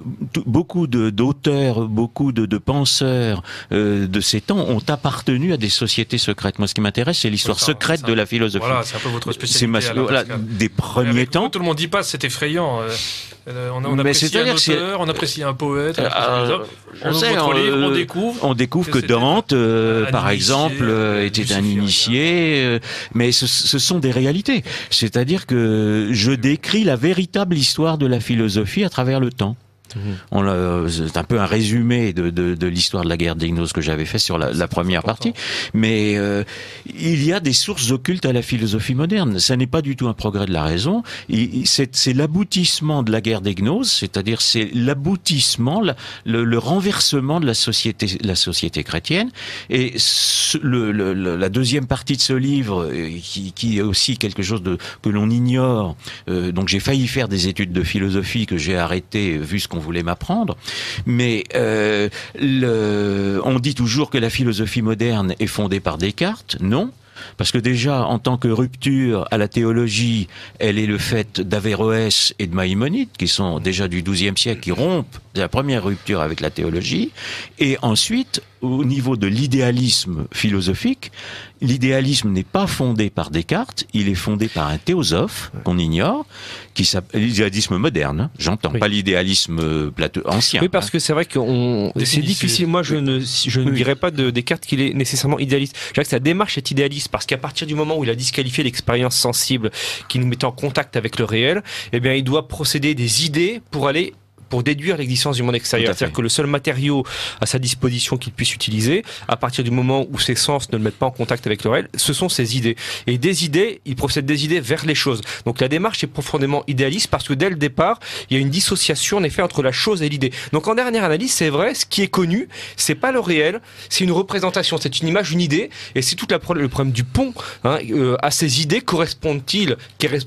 beaucoup de- d'auteurs, beaucoup de, de penseurs euh, de ces temps ont appartenu à des sociétés secrètes. Moi, ce qui m'intéresse, c'est l'histoire secrète de la philosophie.
Voilà, c'est un peu votre spécialité.
ma- voilà, des
Vous, tout le monde dit pas, c'est effrayant. euh, euh, on, apprécie un auteur, on apprécie un poète, on
Euh, on sait, on,
livre, on découvre.
On découvre
que
Dante, euh, par
initié,
exemple, était un initié, mais ce, ce sont des réalités. C'est-à-dire que je décris la véritable histoire de la philosophie à travers le temps. On l'a- C'est un peu un résumé de, de, de l'histoire de la guerre des Gnos que j'avais fait sur la, la première partie. Mais euh, il y a des sources occultes à la philosophie moderne. Ça n'est pas du tout un progrès de la raison. C'est l'aboutissement de la guerre des Gnos, c'est-à-dire c'est l'aboutissement, la- le, le renversement de la société, la société chrétienne. Et ce- le, le- la deuxième partie de ce livre, euh, qui, qui est aussi quelque chose de, que l'on ignore, euh, donc j'ai failli faire des études de philosophie que j'ai arrêté vu ce qu'on voulait m'apprendre, mais euh, le, on dit toujours que la philosophie moderne est fondée par Descartes. Non. Parce que déjà, en tant que rupture à la théologie, elle est le fait d'Averroès et de Maïmonide, qui sont déjà du XIIe siècle, qui rompent la première rupture avec la théologie. Et ensuite, au niveau de l'idéalisme philosophique, l'idéalisme n'est pas fondé par Descartes, il est fondé par un théosophe qu'on ignore, qui s'appelle l'idéalisme moderne, j'entends,
Oui.
pas l'idéalisme euh, ancien.
Oui, parce
hein.
que c'est vrai que c'est difficile. Moi, je ne, je ne
Oui.
dirais pas de Descartes qu'il est nécessairement idéaliste. Je dirais que sa démarche est idéaliste parce qu'à partir du moment où il a disqualifié l'expérience sensible qui nous mettait en contact avec le réel, eh bien, il doit procéder des idées pour aller pour déduire l'existence du monde extérieur. C'est-à-dire que le seul matériau à sa disposition qu'il puisse utiliser, à partir du moment où ses sens ne le mettent pas en contact avec le réel, ce sont ses idées. Et des idées, il procède des idées vers les choses. Donc la démarche est profondément idéaliste parce que dès le départ, il y a une dissociation en effet entre la chose et l'idée. Donc en dernière analyse, c'est vrai, ce qui est connu, c'est pas le réel, c'est une représentation, c'est une image, une idée, et c'est tout la pro- le problème du pont. Hein, euh, à ces idées correspondent-ils,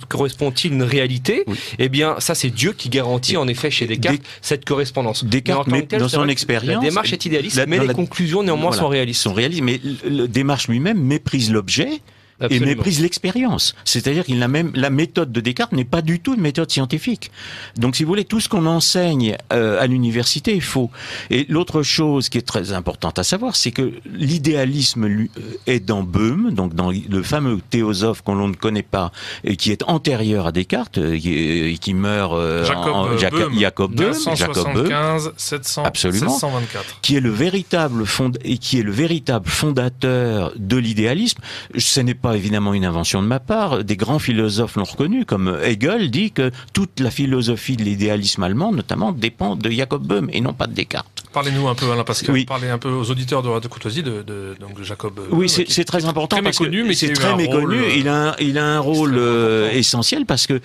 correspond-il une réalité?
Oui.
Eh bien, ça c'est Dieu qui garantit en effet chez Descartes Cette correspondance.
Descartes,
Mais
mais
tel,
dans son expérience,
la démarche est idéaliste,
la-
mais les
la-
conclusions néanmoins
Voilà.
sont réalistes.
sont réalistes, mais le, le démarche lui-même méprise l'objet et
Absolument.
méprise l'expérience. C'est-à-dire qu'il n'a même la méthode de Descartes n'est pas du tout une méthode scientifique. Donc, si vous voulez, tout ce qu'on enseigne euh, à l'université est faux. Et l'autre chose qui est très importante à savoir, c'est que l'idéalisme euh, est dans Böhm, donc dans le fameux théosophe qu'on ne connaît pas et qui est antérieur à Descartes, euh, qui, est- qui meurt euh,
Jacob
en,
euh,
Jacob,
Böhm,
Jacob Böhm, Jacob Böhm,
1575, 700,
Absolument.
1624.
qui est le véritable fond et qui est le véritable fondateur de l'idéalisme. Ce n'est pas évidemment une invention de ma part. Des grands philosophes l'ont reconnu, comme Hegel dit que toute la philosophie de l'idéalisme allemand, notamment, dépend de Jacob Böhm et non pas de Descartes.
Parlez-nous un peu, Alain Pascal.
Oui.
Parlez un peu aux auditeurs de Radio Courtoisie de, de, donc Jacob.
Oui,
Böhm,
c'est
qui-
c'est très important
très
parce que
méconnu, a
c'est très méconnu.
rôle, euh,
il a un, il a un rôle euh, essentiel parce que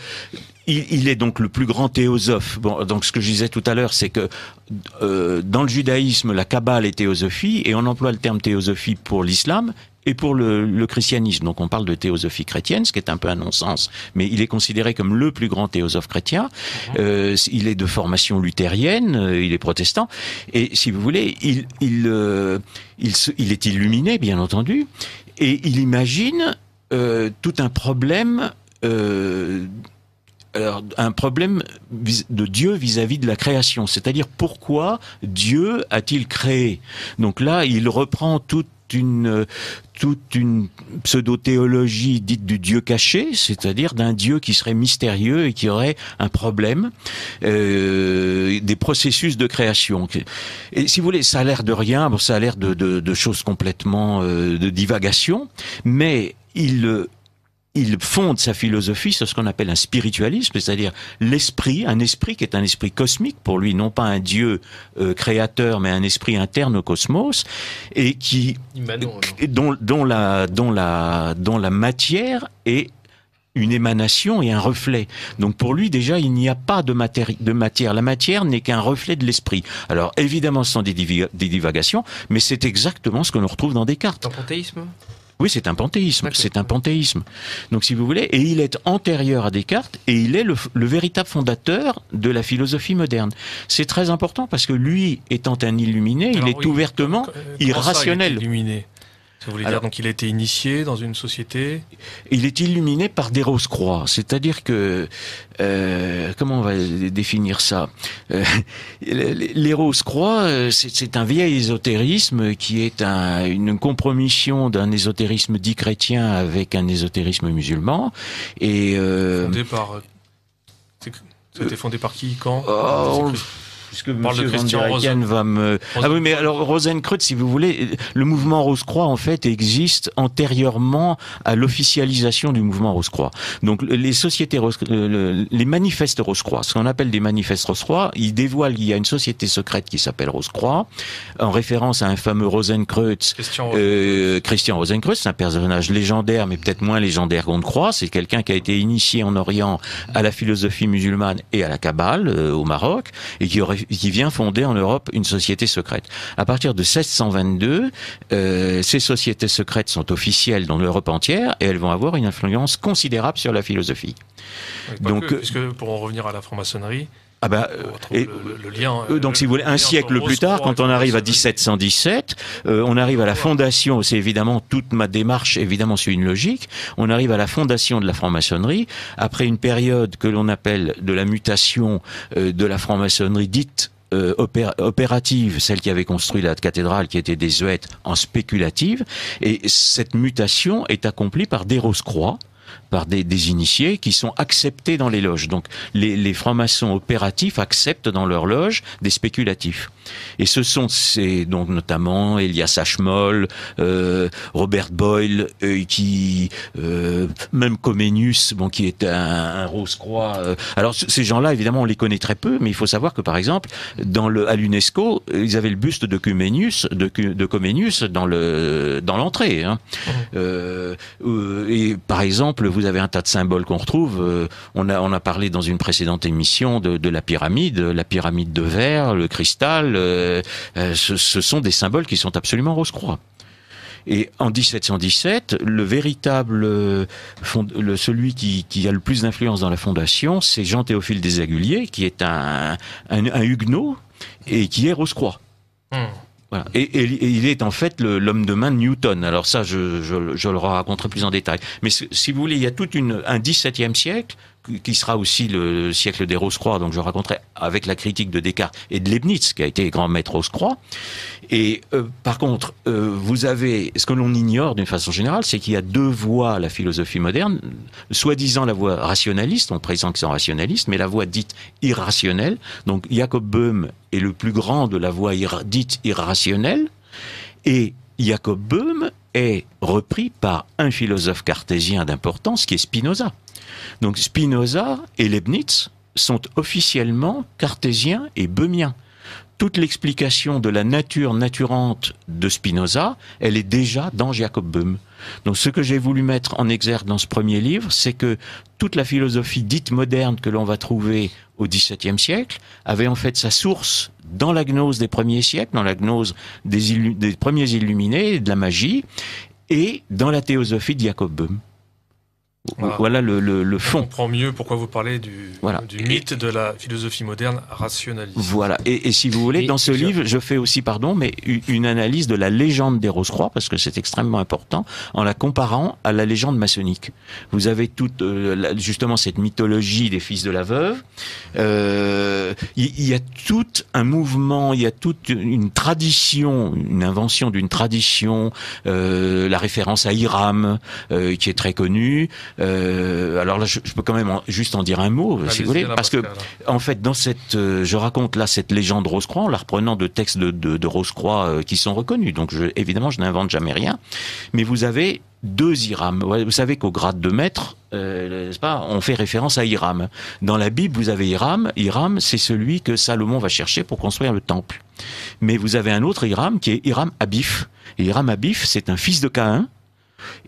il, il est donc le plus grand théosophe. Bon, donc ce que je disais tout à l'heure, c'est que euh, dans le judaïsme, la Kabbale est théosophie et on emploie le terme théosophie pour l'islam et pour le, le christianisme. Donc on parle de théosophie chrétienne, ce qui est un peu un non-sens, mais il est considéré comme le plus grand théosophe chrétien. Euh, il est de formation luthérienne, euh, il est protestant, et si vous voulez, il, il, euh, il, se- il est illuminé, bien entendu, et il imagine euh, tout un problème. euh, alors, un problème vis- de Dieu vis-à-vis de la création, c'est-à-dire pourquoi Dieu a-t-il créé? Donc là, il reprend toute une toute une pseudo-théologie dite du Dieu caché, c'est-à-dire d'un Dieu qui serait mystérieux et qui aurait un problème, euh, des processus de création. Et si vous voulez, ça a l'air de rien, bon, ça a l'air de, choses complètement euh, de divagation, mais il euh, il fonde sa philosophie sur ce qu'on appelle un spiritualisme, c'est-à-dire l'esprit, un esprit qui est un esprit cosmique, pour lui non pas un Dieu euh, créateur, mais un esprit interne au cosmos, et qui
Immanent,
dont, dont, la, dont, la, dont la matière est une émanation et un reflet. Donc pour lui déjà il n'y a pas de, matéri- de matière. La matière n'est qu'un reflet de l'esprit. Alors évidemment ce sont des, divagations, mais c'est exactement ce que l'on retrouve dans Descartes.
Panthéisme?
Oui, c'est un panthéisme. C'est un panthéisme. Donc, si vous voulez, et il est antérieur à Descartes et il est le, le véritable fondateur de la philosophie moderne. C'est très important parce que lui, étant un illuminé, il est ouvertement
euh, ça,
irrationnel.
il est illuminé? Ça voulait
Alors-
dire donc il a été initié dans une société.
il est illuminé par des rose-croix. C'est-à-dire que, euh, comment on va définir ça Euh, Les rose-croix, euh, c'est un vieil ésotérisme qui est un- une compromission d'un ésotérisme dit chrétien avec un ésotérisme musulman. Et euh,
Fondé par. C'était fondé par qui Quand?
Oh, puisque M. Van
Christian
der Eycken
Rosen-
va me... Ah oui, mais alors Rosenkreuz, si vous voulez, le mouvement Rose-Croix, en fait, existe antérieurement à l'officialisation du mouvement Rose-Croix. Donc les sociétés, Rose- euh, le- les manifestes Rose-Croix, ce qu'on appelle des manifestes Rose-Croix, ils dévoilent qu'il y a une société secrète qui s'appelle Rose-Croix, en référence à un fameux Rosenkreuz
Question.
euh, Christian Rosenkreuz, c'est un personnage légendaire, mais peut-être moins légendaire qu'on ne croit. C'est quelqu'un qui a été initié en Orient à la philosophie musulmane et à la Kabbale euh, au Maroc, et qui, aurait, qui vient fonder en Europe une société secrète. À partir de 1622, euh, ces sociétés secrètes sont officielles dans l'Europe entière, et elles vont avoir une influence considérable sur la philosophie.
Ouais,
donc,
que,
euh,
puisque pour en revenir à la franc-maçonnerie,
Ah bah,
on retrouve
et-
le, le- le lien.
Euh, donc,
le-
si vous voulez,
le
un siècle plus tard, quand on arrive à
franc-maçonnerie.
1717, euh, on arrive à la fondation, c'est évidemment toute ma démarche, évidemment, suit une logique, on arrive à la fondation de la franc-maçonnerie, après une période que l'on appelle de la mutation euh, de la franc-maçonnerie dite euh, opé- opérative, celle qui avait construit la cathédrale, qui était désuète, en spéculative, et cette mutation est accomplie par des rose-croix, par des, des initiés qui sont acceptés dans les loges. Donc les, les francs-maçons opératifs acceptent dans leurs loges des spéculatifs. Et ce sont ces, donc notamment Elias Ashmole, euh, Robert Boyle, euh, qui euh, même Comenius, bon, qui est un, un Rose-Croix. euh. alors ces gens-là, évidemment, on les connaît très peu, mais il faut savoir que par exemple, dans le, à l'UNESCO, ils avaient le buste de Comenius, de, Comenius dans le dans l'entrée. Hein. Euh, et par exemple, vous avez un tas de symboles qu'on retrouve. on a on a parlé dans une précédente émission de, de la pyramide, la pyramide de verre, le cristal. Euh, euh, ce, ce sont des symboles qui sont absolument rose-croix. Et en 1717, le véritable, euh, fond- le, celui qui, qui a le plus d'influence dans la fondation, c'est Jean-Théophile Desaguliers, qui est un, un, un huguenot et qui est Rose-Croix.
Hmm.
Voilà. Et, et- et il est en fait l'homme de main de Newton. Alors ça, je, je, je le raconterai plus en détail. Mais si vous voulez, il y a tout un XVIIe siècle qui- sera aussi le siècle des Rose-Croix. Donc je raconterai avec la critique de Descartes et de Leibniz, qui a été grand maître Rose-Croix. Et euh, par contre, euh, vous avez ce que l'on ignore d'une façon générale, c'est qu'il y a deux voies à la philosophie moderne. Soi-disant la voie rationaliste, on présente qu'ils sont rationalistes, mais la voie dite irrationnelle. Donc Jacob Böhm est le plus grand de la voie dite irrationnelle. Et Jacob Böhm est repris par un philosophe cartésien d'importance qui est Spinoza. Donc Spinoza et Leibniz sont officiellement cartésiens et böhmiens. toute l'explication de la nature naturante de Spinoza, elle est déjà dans Jacob Böhm. Donc ce que j'ai voulu mettre en exergue dans ce premier livre, c'est que toute la philosophie dite moderne que l'on va trouver au XVIIe siècle avait en fait sa source dans la gnose des premiers siècles, dans la gnose des, des premiers illuminés, de la magie, et dans la théosophie de Jacob Böhm. Voilà, voilà le, le, le, fond. On
comprend mieux pourquoi vous parlez du, voilà. du mythe et, de la philosophie moderne rationaliste.
Voilà. Et, et si vous voulez, et dans ce livre, je fais aussi, pardon, mais une analyse de la légende des Rose-Croix, parce que c'est extrêmement important, en la comparant à la légende maçonnique. Vous avez toute, euh, justement, cette mythologie des fils de la veuve. Euh, il y, y, a tout un mouvement, il y a toute une tradition, une invention d'une tradition, euh, la référence à Hiram, euh, qui est très connue. Euh, alors là, je, je, peux quand même en, juste en dire un mot, si vous voulez, parce que en fait, dans cette, euh, je raconte là cette légende Rose-Croix en la reprenant de textes de, de, de Rose-Croix euh, qui sont reconnus. Donc, je, évidemment, je n'invente jamais rien. Mais vous avez deux Hiram. Vous savez qu'au grade de maître, euh, n'est-ce pas, on fait référence à Hiram. Dans la Bible, vous avez Hiram. Hiram, c'est celui que Salomon va chercher pour construire le temple. Mais vous avez un autre Hiram qui est Hiram Abif. Et Hiram Abif, c'est un fils de Caïn.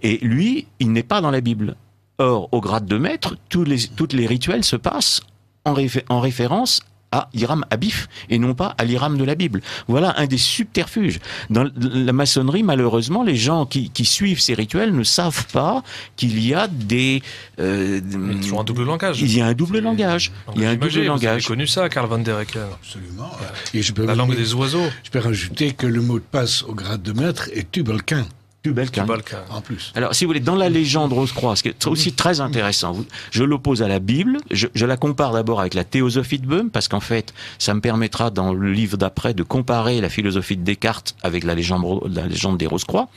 Et lui, il n'est pas dans la Bible. Or, au grade de maître, tous les, toutes les rituels se passent en, réfé en référence à Hiram Abif et non pas à l'Iram de la Bible. Voilà un des subterfuges. Dans la maçonnerie, malheureusement, les gens qui, qui suivent ces rituels ne savent pas qu'il y a des...
Euh, Ils ont un double langage.
Il y a un double langage. Il y a un double
Vous
langage.
avez connu ça, Karl van der Ecken
Absolument. Et je peux
La langue des oiseaux.
Je peux rajouter que le mot de passe au grade de maître est tubelquin.
Tubelquin.
En plus.
Alors, si vous voulez, dans la légende Rose-Croix, ce qui est aussi très intéressant, je l'oppose à la Bible, je, je la compare d'abord avec la théosophie de Böhm, parce qu'en fait, ça me permettra dans le livre d'après de comparer la philosophie de Descartes avec la légende, la légende des Rose-Croix.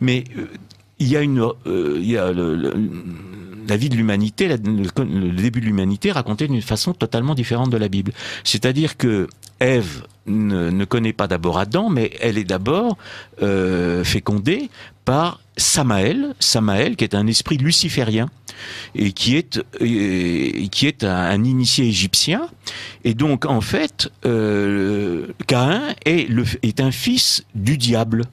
Mais euh, il y a une, euh, il y a le, le, la vie de l'humanité, le, le, début de l'humanité raconté d'une façon totalement différente de la Bible. C'est-à-dire que Ève ne, connaît pas d'abord Adam, mais elle est d'abord euh, fécondée par Samaël, Samaël qui est un esprit luciférien et qui est qui est un, initié égyptien et donc en fait euh, Caïn est est un fils du diable.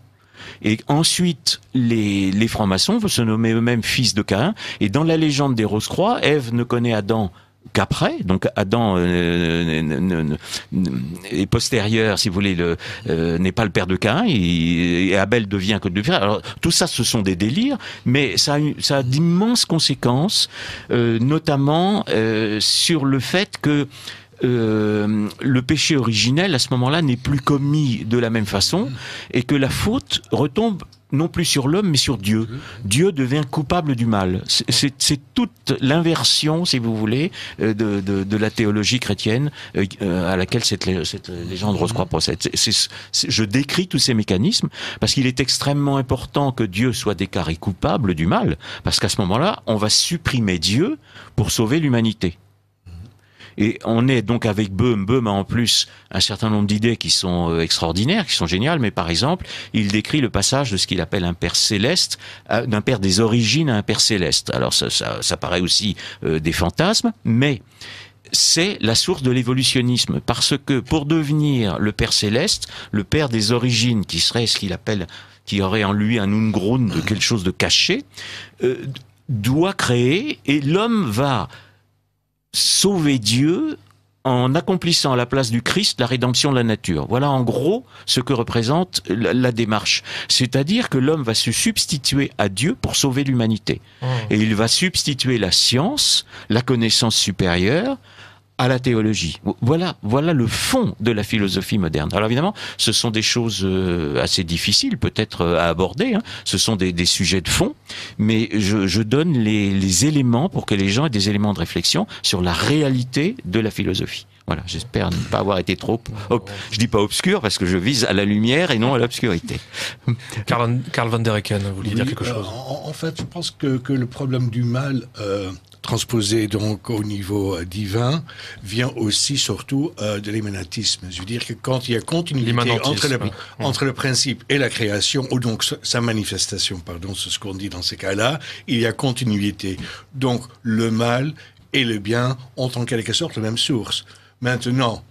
Et ensuite, les, les francs-maçons vont se nommer eux-mêmes fils de Caïn. Et dans la légende des Rose-Croix, Ève ne connaît Adam qu'après, donc Adam euh, est postérieur, si vous voulez, le, euh, n'est pas le père de Caïn, et, Abel devient que de frère. Alors tout ça, ce sont des délires, mais ça a, ça a d'immenses conséquences, euh, notamment sur le fait que euh, le péché originel à ce moment-là n'est plus commis de la même façon et que la faute retombe non plus sur l'homme, mais sur Dieu. Dieu devient coupable du mal. C'est toute l'inversion, si vous voulez, de, de, de, la théologie chrétienne euh, à laquelle cette, cette légende Rose-Croix procède. C est, c est, je décris tous ces mécanismes parce qu'il est extrêmement important que Dieu soit déclaré coupable du mal, parce qu'à ce moment-là, on va supprimer Dieu pour sauver l'humanité. Et on est donc avec Böhm. Böhm a en plus un certain nombre d'idées qui sont euh, extraordinaires, qui sont géniales, mais par exemple, il décrit le passage de ce qu'il appelle un père céleste, d'un père des origines à un père céleste. Alors ça, ça, ça paraît aussi euh, des fantasmes, mais c'est la source de l'évolutionnisme, parce que pour devenir le Père céleste, le Père des origines, qui serait ce qu'il appelle, qui aurait en lui un Ungrund de quelque chose de caché, euh, doit créer, et l'homme va sauver Dieu en accomplissant à la place du Christ la rédemption de la nature. Voilà en gros ce que représente la, la démarche. C'est-à-dire que l'homme va se substituer à Dieu pour sauver l'humanité.
Oh.
Et il va substituer la science, la connaissance supérieure, à la théologie. Voilà, voilà le fond de la philosophie moderne. Alors évidemment, ce sont des choses euh, assez difficiles peut-être euh, à aborder. Hein. Ce sont des, des, sujets de fond, mais je, je donne les, les, éléments pour que les gens aient des éléments de réflexion sur la réalité de la philosophie. Voilà, j'espère ne pas avoir été trop. Je dis pas obscur parce que je vise à la lumière et non à l'obscurité.
Karl, Karl van der Ecken, vous vouliez
oui,
dire quelque chose?
en, en, fait, je pense que, que le problème du mal. Euh transposé donc au niveau euh, divin vient aussi surtout euh, de l'émanatisme. Je veux dire que quand il y a continuité entre entre le principe et la création, ou donc sa manifestation, pardon, c'est ce qu'on dit dans ces cas-là, il y a continuité. Donc le mal et le bien ont en quelque sorte la même source. Maintenant,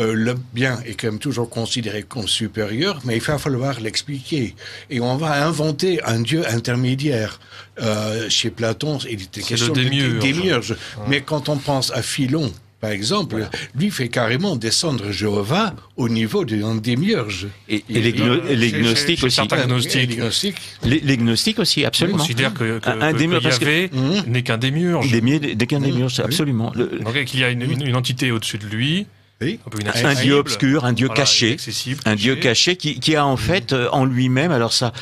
euh, le bien est quand même toujours considéré comme supérieur, mais il va falloir l'expliquer. Et on va inventer un Dieu intermédiaire. Euh, chez Platon, il était question
le
de
démiurge.
Mais quand on pense à Philon, par exemple, lui fait carrément descendre Jéhovah au niveau d'un démiurge.
Et, et les, gno-
euh,
les gnostiques aussi.
certains- Pas gnostique.
Et les gnostiques.
Les, les gnostiques aussi,
On
absolument.
considère que, que,
Un- un
que-
démiurge,
que
parce que-
Yahvé
Mhm.
n'est qu'un démiurge.
Des qu'un démiurge, absolument. Le-
Donc qu'il y a une, une- une entité au-dessus de lui,
Oui.
un
dieu obscur, un dieu
Voilà,
caché. Un dieu
caché.
qui, qui a en fait euh, en lui-même, alors ça,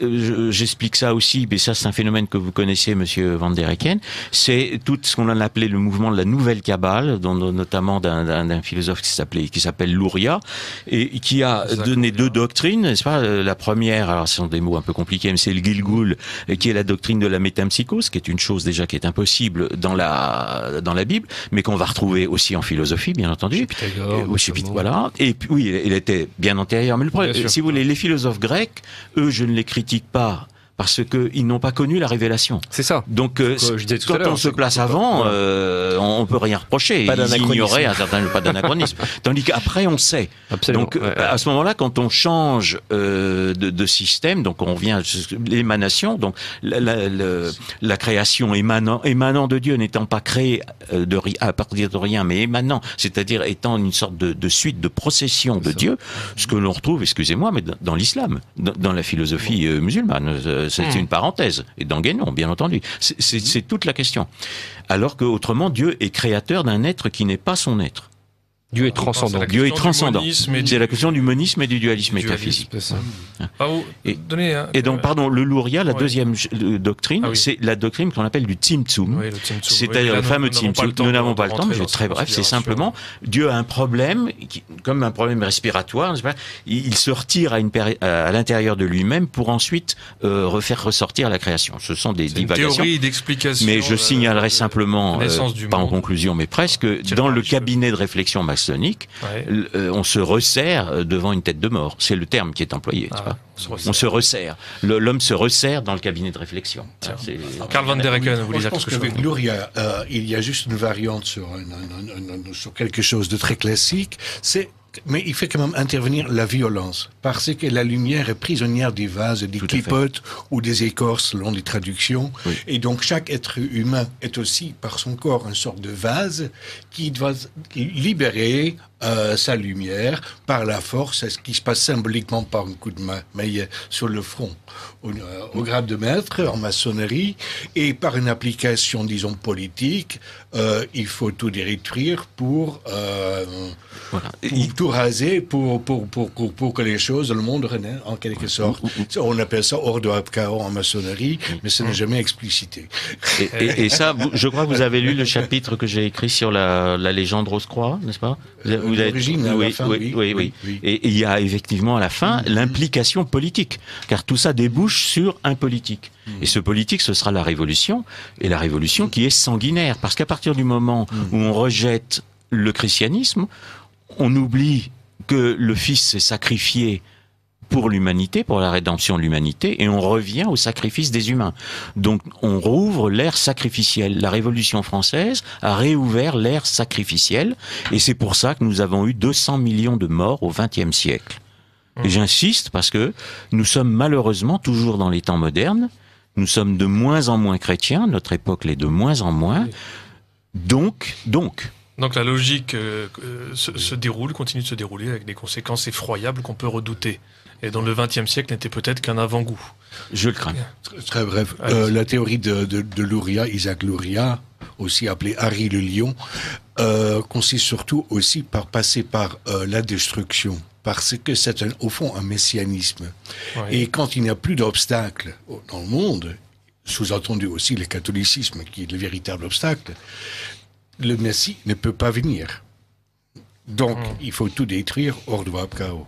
euh, je- j'explique ça aussi, mais ça c'est un phénomène que vous connaissez, Monsieur Van der Eycken, c'est tout ce qu'on a appelé le mouvement de la nouvelle Kabbale, dont, notamment d'un- philosophe qui s'appelait qui s'appelle Luria, et qui a donné deux doctrines, n'est-ce pas? Euh, La première, alors ce sont des mots un peu compliqués, mais c'est le Gilgul, qui est la doctrine de la métempsychose, qui est une chose déjà qui est impossible dans la dans la Bible, mais qu'on va retrouver aussi en philosophie, bien entendu.
Pythagore,
Euh, voilà. Et puis, oui, il- était bien antérieur. Mais le problème, si vous voulez, les philosophes grecs, eux, je ne les critique pas parce qu'ils n'ont pas connu la révélation.
C'est ça.
Donc, euh,
je
quand on se place avant, euh, on peut rien reprocher.
Pas
Ils ignoraient un certain pas d'anachronisme. Tandis qu'après, on sait.
Absolument.
Donc,
Ouais, ouais.
à ce moment-là, quand on change euh, de, de système, donc on revient à l'émanation, donc la, la- le- la création émanant, émanant de Dieu, n'étant pas créée euh, de, à partir de rien, mais émanant, c'est-à-dire étant une sorte de, de suite de procession de Dieu, ce que l'on retrouve, excusez-moi, mais dans, dans l'islam, dans, dans la philosophie musulmane, c'est
Hmm.
une parenthèse, et dans Guénon, bien entendu. C'est- toute la question. Alors que autrement, Dieu est créateur d'un être qui n'est pas son être.
Dieu est transcendant.
Dieu est transcendant. C'est la question du monisme et du dualisme
du
métaphysique.
Ah, vous
Et-
donnez un-
Et donc, pardon, le Louria, la deuxième euh, doctrine,
Ah oui.
c'est la doctrine qu'on appelle du Tzimtzum.
Oui,
C'est-à-dire
mais
le
nous-
fameux
nous n'avons pas
Tzimtzum.
le temps
Nous n'avons pas le temps,
rentrer
je vais très bref. C'est simplement, Dieu a un problème, qui- comme un problème respiratoire, il, il se retire à, une péri- à l'intérieur de lui-même pour ensuite euh, refaire ressortir la création. Ce sont des divagations.
théorie d'explication.
Mais je
euh,
signalerai simplement, euh, pas en conclusion, mais presque, dans
par
le cabinet de réflexion maçonnique,
Ouais.
euh, on se resserre euh, devant une tête de mort. C'est le terme qui est employé.
Ah,
pas
on se resserre.
on se resserre. Le- L'homme se resserre dans le cabinet de réflexion.
Karl van der Eycken, vous voulez
je
dire
pense
quelque chose
qu'avec Luria, euh, il y a juste une variante sur, un- un- un- un- sur quelque chose de très classique. C'est mais il fait quand même intervenir la violence, parce que la lumière est prisonnière des vases, des clipotes ou des écorces, selon les traductions.
Oui.
Et donc chaque être humain est aussi, par son corps, une sorte de vase qui doit libérer euh, sa lumière par la force, c'est ce qui se passe symboliquement par un coup de main, mais sur le front, au, euh, au grade de maître, en maçonnerie, et par une application, disons, politique, euh, il faut tout détruire pour, euh,
Voilà.
pour
Il-
tout raser, pour, pour, pour, pour, pour que les choses, le monde renaisse, en quelque sorte. On appelle ça ordo ab chaos en maçonnerie, mais ce n'est jamais explicité.
Et, et- et ça, je crois que vous avez lu le chapitre que j'ai écrit sur la, la légende Rose-Croix, n'est-ce pas? Vous
à la
oui,
fin,
oui,
oui.
oui, oui. Et il y a effectivement à la fin l'implication politique, car tout ça débouche sur un politique. Et ce politique, ce sera la révolution, et la révolution qui est sanguinaire, parce qu'à partir du moment où on rejette le christianisme, on oublie que le Fils s'est sacrifié pour l'humanité, pour la rédemption de l'humanité, et on revient au sacrifice des humains. Donc on rouvre l'ère sacrificielle. La Révolution française a réouvert l'ère sacrificielle, et c'est pour ça que nous avons eu 200 millions de morts au XXe siècle. Et j'insiste parce que nous sommes malheureusement toujours dans les temps modernes, nous sommes de moins en moins chrétiens, notre époque l'est de moins en moins, donc, donc,
Donc la logique euh, euh, se, se déroule, continue de se dérouler avec des conséquences effroyables qu'on peut redouter. Et dont le XXe siècle n'était peut-être qu'un avant-goût.
je le crains.
Très, très bref. Euh, la théorie de, de, de Luria, Isaac Luria, aussi appelé Harry le Lion, euh, consiste surtout aussi par passer par euh, la destruction. Parce que c'est un- au fond un messianisme.
Ouais.
Et quand il n'y a plus d'obstacles dans le monde, sous-entendu aussi le catholicisme qui est le véritable obstacle, le Messie ne peut pas venir. Donc,
Mm.
il faut tout détruire hors de chaos.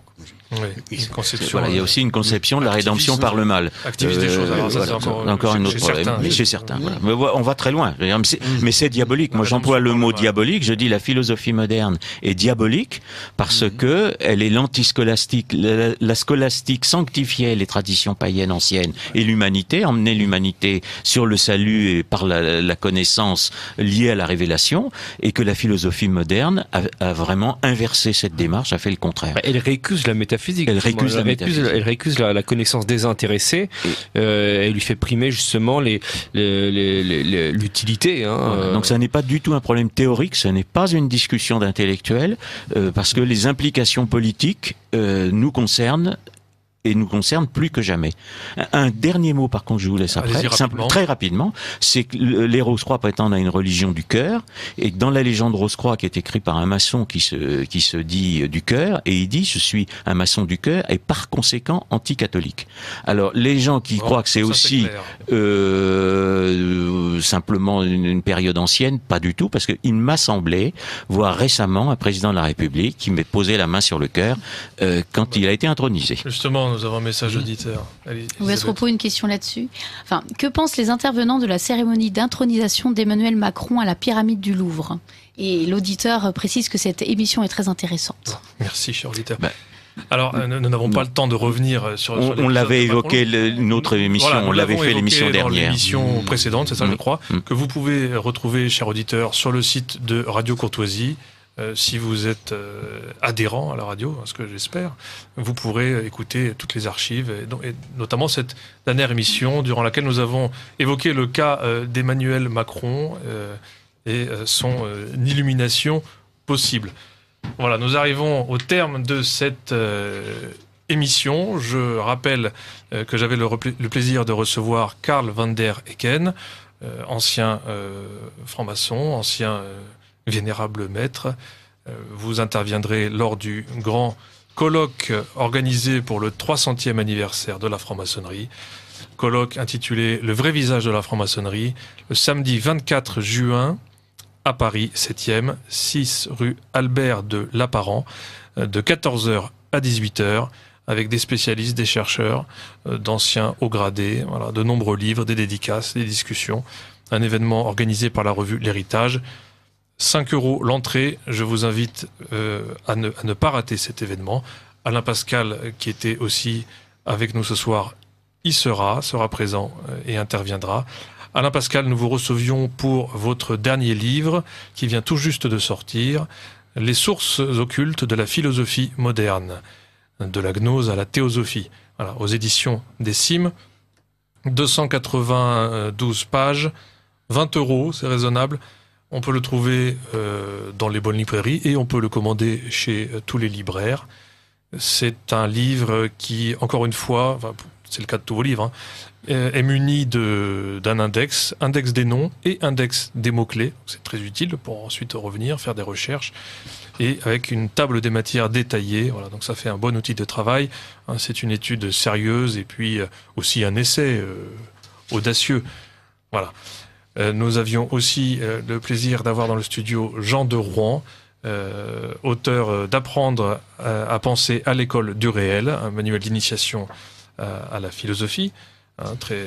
Oui, une conception.
Voilà, il y a aussi une conception de la rédemption par le mal.
Activiste des choses. Alors, ça,
voilà,
c'est encore,
encore un autre
chez
problème.
certains.
Mais chez certains, voilà. Mais voilà, on va très loin. Mais c'est- Mais c'est diabolique. Moi, j'emploie le mot diabolique. Je dis la philosophie moderne est diabolique parce que elle est l'antiscolastique. La, la scolastique sanctifiait les traditions païennes anciennes et l'humanité, emmenait l'humanité sur le salut et par la, la connaissance liée à la révélation, et que la philosophie moderne a, a vraiment inversé cette démarche, a fait le contraire.
Bah, Elle récuse la métaphysique.
Elle récuse la métaphysique.
Elle récuse la, la connaissance désintéressée. Euh, elle lui fait primer justement les, les- les- l'utilité. Hein,
Voilà.
euh,
Donc ça n'est pas du tout un problème théorique, ce n'est pas une discussion d'intellectuels, euh, parce que les implications politiques euh, nous concernent et nous concernent plus que jamais. Un, dernier mot par contre, je vous laisse après,
rapidement.
très rapidement, c'est que le- les Rose-Croix prétendent à une religion du cœur, et dans la légende Rose-Croix qui est écrite par un maçon qui se, qui se dit euh, du cœur, et il dit je suis un maçon du cœur et par conséquent anti-catholique. Alors les gens qui
Bon,
croient que c'est aussi
clair.
euh, simplement une, une période ancienne, pas du tout, parce qu'il m'a semblé voir récemment un président de la République qui m'ait posé la main sur le cœur euh, quand il a été intronisé.
Justement, nous avons un message auditeur. Allez,
Oui,
Elisabeth.
propos, une question là-dessus? Enfin, que pensent les intervenants de la cérémonie d'intronisation d'Emmanuel Macron à la pyramide du Louvre? Et l'auditeur précise que cette émission est très intéressante.
Merci, cher auditeur.
Bah,
Alors, euh, nous n'avons pas le temps de revenir euh, sur.
On,
sur
on l'avait évoqué le- une autre émission,
Voilà,
on l'avait fait l'émission dernière.
l'émission précédente, c'est ça, je
Mm.
crois, que vous pouvez retrouver, cher auditeur, sur le site de Radio Courtoisie. Euh, si vous êtes euh, adhérent à la radio, ce que j'espère, vous pourrez écouter toutes les archives, et, notamment cette dernière émission durant laquelle nous avons évoqué le cas euh, d'Emmanuel Macron et son illumination possible. Voilà, nous arrivons au terme de cette émission. Je rappelle que j'avais le, plaisir de recevoir Karl van der Ecken, euh, ancien franc-maçon, ancien vénérable maître. Euh, vous interviendrez lors du grand colloque organisé pour le 300e anniversaire de la franc-maçonnerie. Colloque intitulé Le vrai visage de la franc-maçonnerie, le samedi 24 juin à Paris, 7e, 6 rue Albert de Lapparent, euh, de 14h à 18h, avec des spécialistes, des chercheurs, euh, d'anciens hauts gradés, voilà, de nombreux livres, des dédicaces, des discussions. Un événement organisé par la revue L'Héritage. 5 euros l'entrée. Je vous invite euh, à, ne, pas rater cet événement. Alain Pascal, qui était aussi avec nous ce soir, y sera, sera présent euh, et interviendra. Alain Pascal, nous vous recevions pour votre dernier livre qui vient tout juste de sortir, Les sources occultes de la philosophie moderne, de la gnose à la théosophie, aux éditions des Cimes. 292 pages, 20 euros, c'est raisonnable. On peut le trouver euh, dans les bonnes librairies et on peut le commander chez euh, tous les libraires. C'est un livre qui, encore une fois, c'est le cas de tous vos livres, hein, euh, est muni d'un index, index des noms et index des mots-clés. C'est très utile pour ensuite revenir, faire des recherches. Et avec une table des matières détaillée, voilà, donc ça fait un bon outil de travail. hein, c'est une étude sérieuse et puis aussi un essai audacieux. Voilà. Euh, nous avions aussi euh, le plaisir d'avoir dans le studio Jean de Rouen, euh, auteur d'Apprendre à penser à l'école du réel, un manuel d'initiation à la philosophie, hein, très,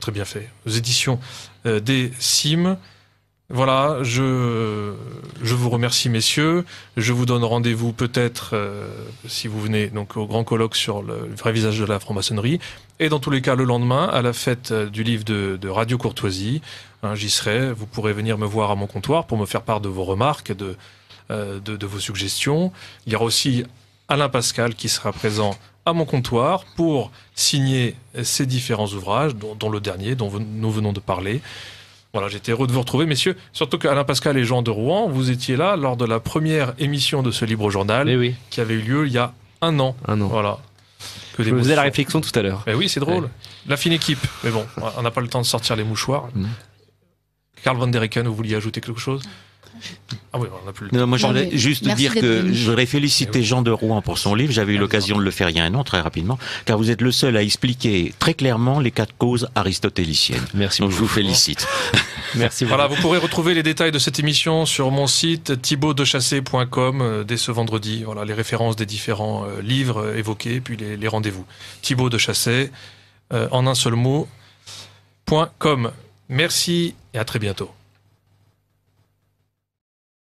très, bien fait, aux éditions des CIM. Voilà, je, je vous remercie messieurs. Je vous donne rendez-vous peut-être, euh, si vous venez donc au grand colloque sur le vrai visage de la franc-maçonnerie, et dans tous les cas le lendemain à la fête euh, du livre de, de Radio Courtoisie. Hein, J'y serai. Vous pourrez venir me voir à mon comptoir pour me faire part de vos remarques, de, euh, de, de vos suggestions. Il y aura aussi Alain Pascal qui sera présent à mon comptoir pour signer ces différents ouvrages, dont, dont le dernier dont nous venons de parler. Voilà, j'étais heureux de vous retrouver, messieurs. Surtout qu'Alain Pascal et Jean de Rouen, vous étiez là lors de la première émission de ce libre journal
Eh oui,
qui avait eu lieu il y a un an.
un an.
Voilà. Que
Je me faisais la réflexion tout à l'heure.
Mais oui, c'est drôle. La fine équipe. Mais bon, on n'a pas le temps de sortir les mouchoirs.
Mhm.
Karl van der Ecken, vous vouliez ajouter quelque chose? Ah oui, on n'a plus le
Non, moi, je juste
merci
dire que
venu.
je voudrais féliciter Jean de Rouen pour son livre. J'avais eu l'occasion de le faire il y a un an, très rapidement, car vous êtes le seul à expliquer très clairement les quatre causes aristotéliciennes.
Merci
Donc, je
beaucoup.
vous félicite.
Merci beaucoup.
Voilà, vous pourrez retrouver les détails de cette émission sur mon site thibautdechassé.com euh, dès ce vendredi. Voilà, les références des différents euh, livres euh, évoqués, puis les, les rendez-vous. Thibaut de Chassé, euh, en un seul mot, .com. Merci et à très bientôt.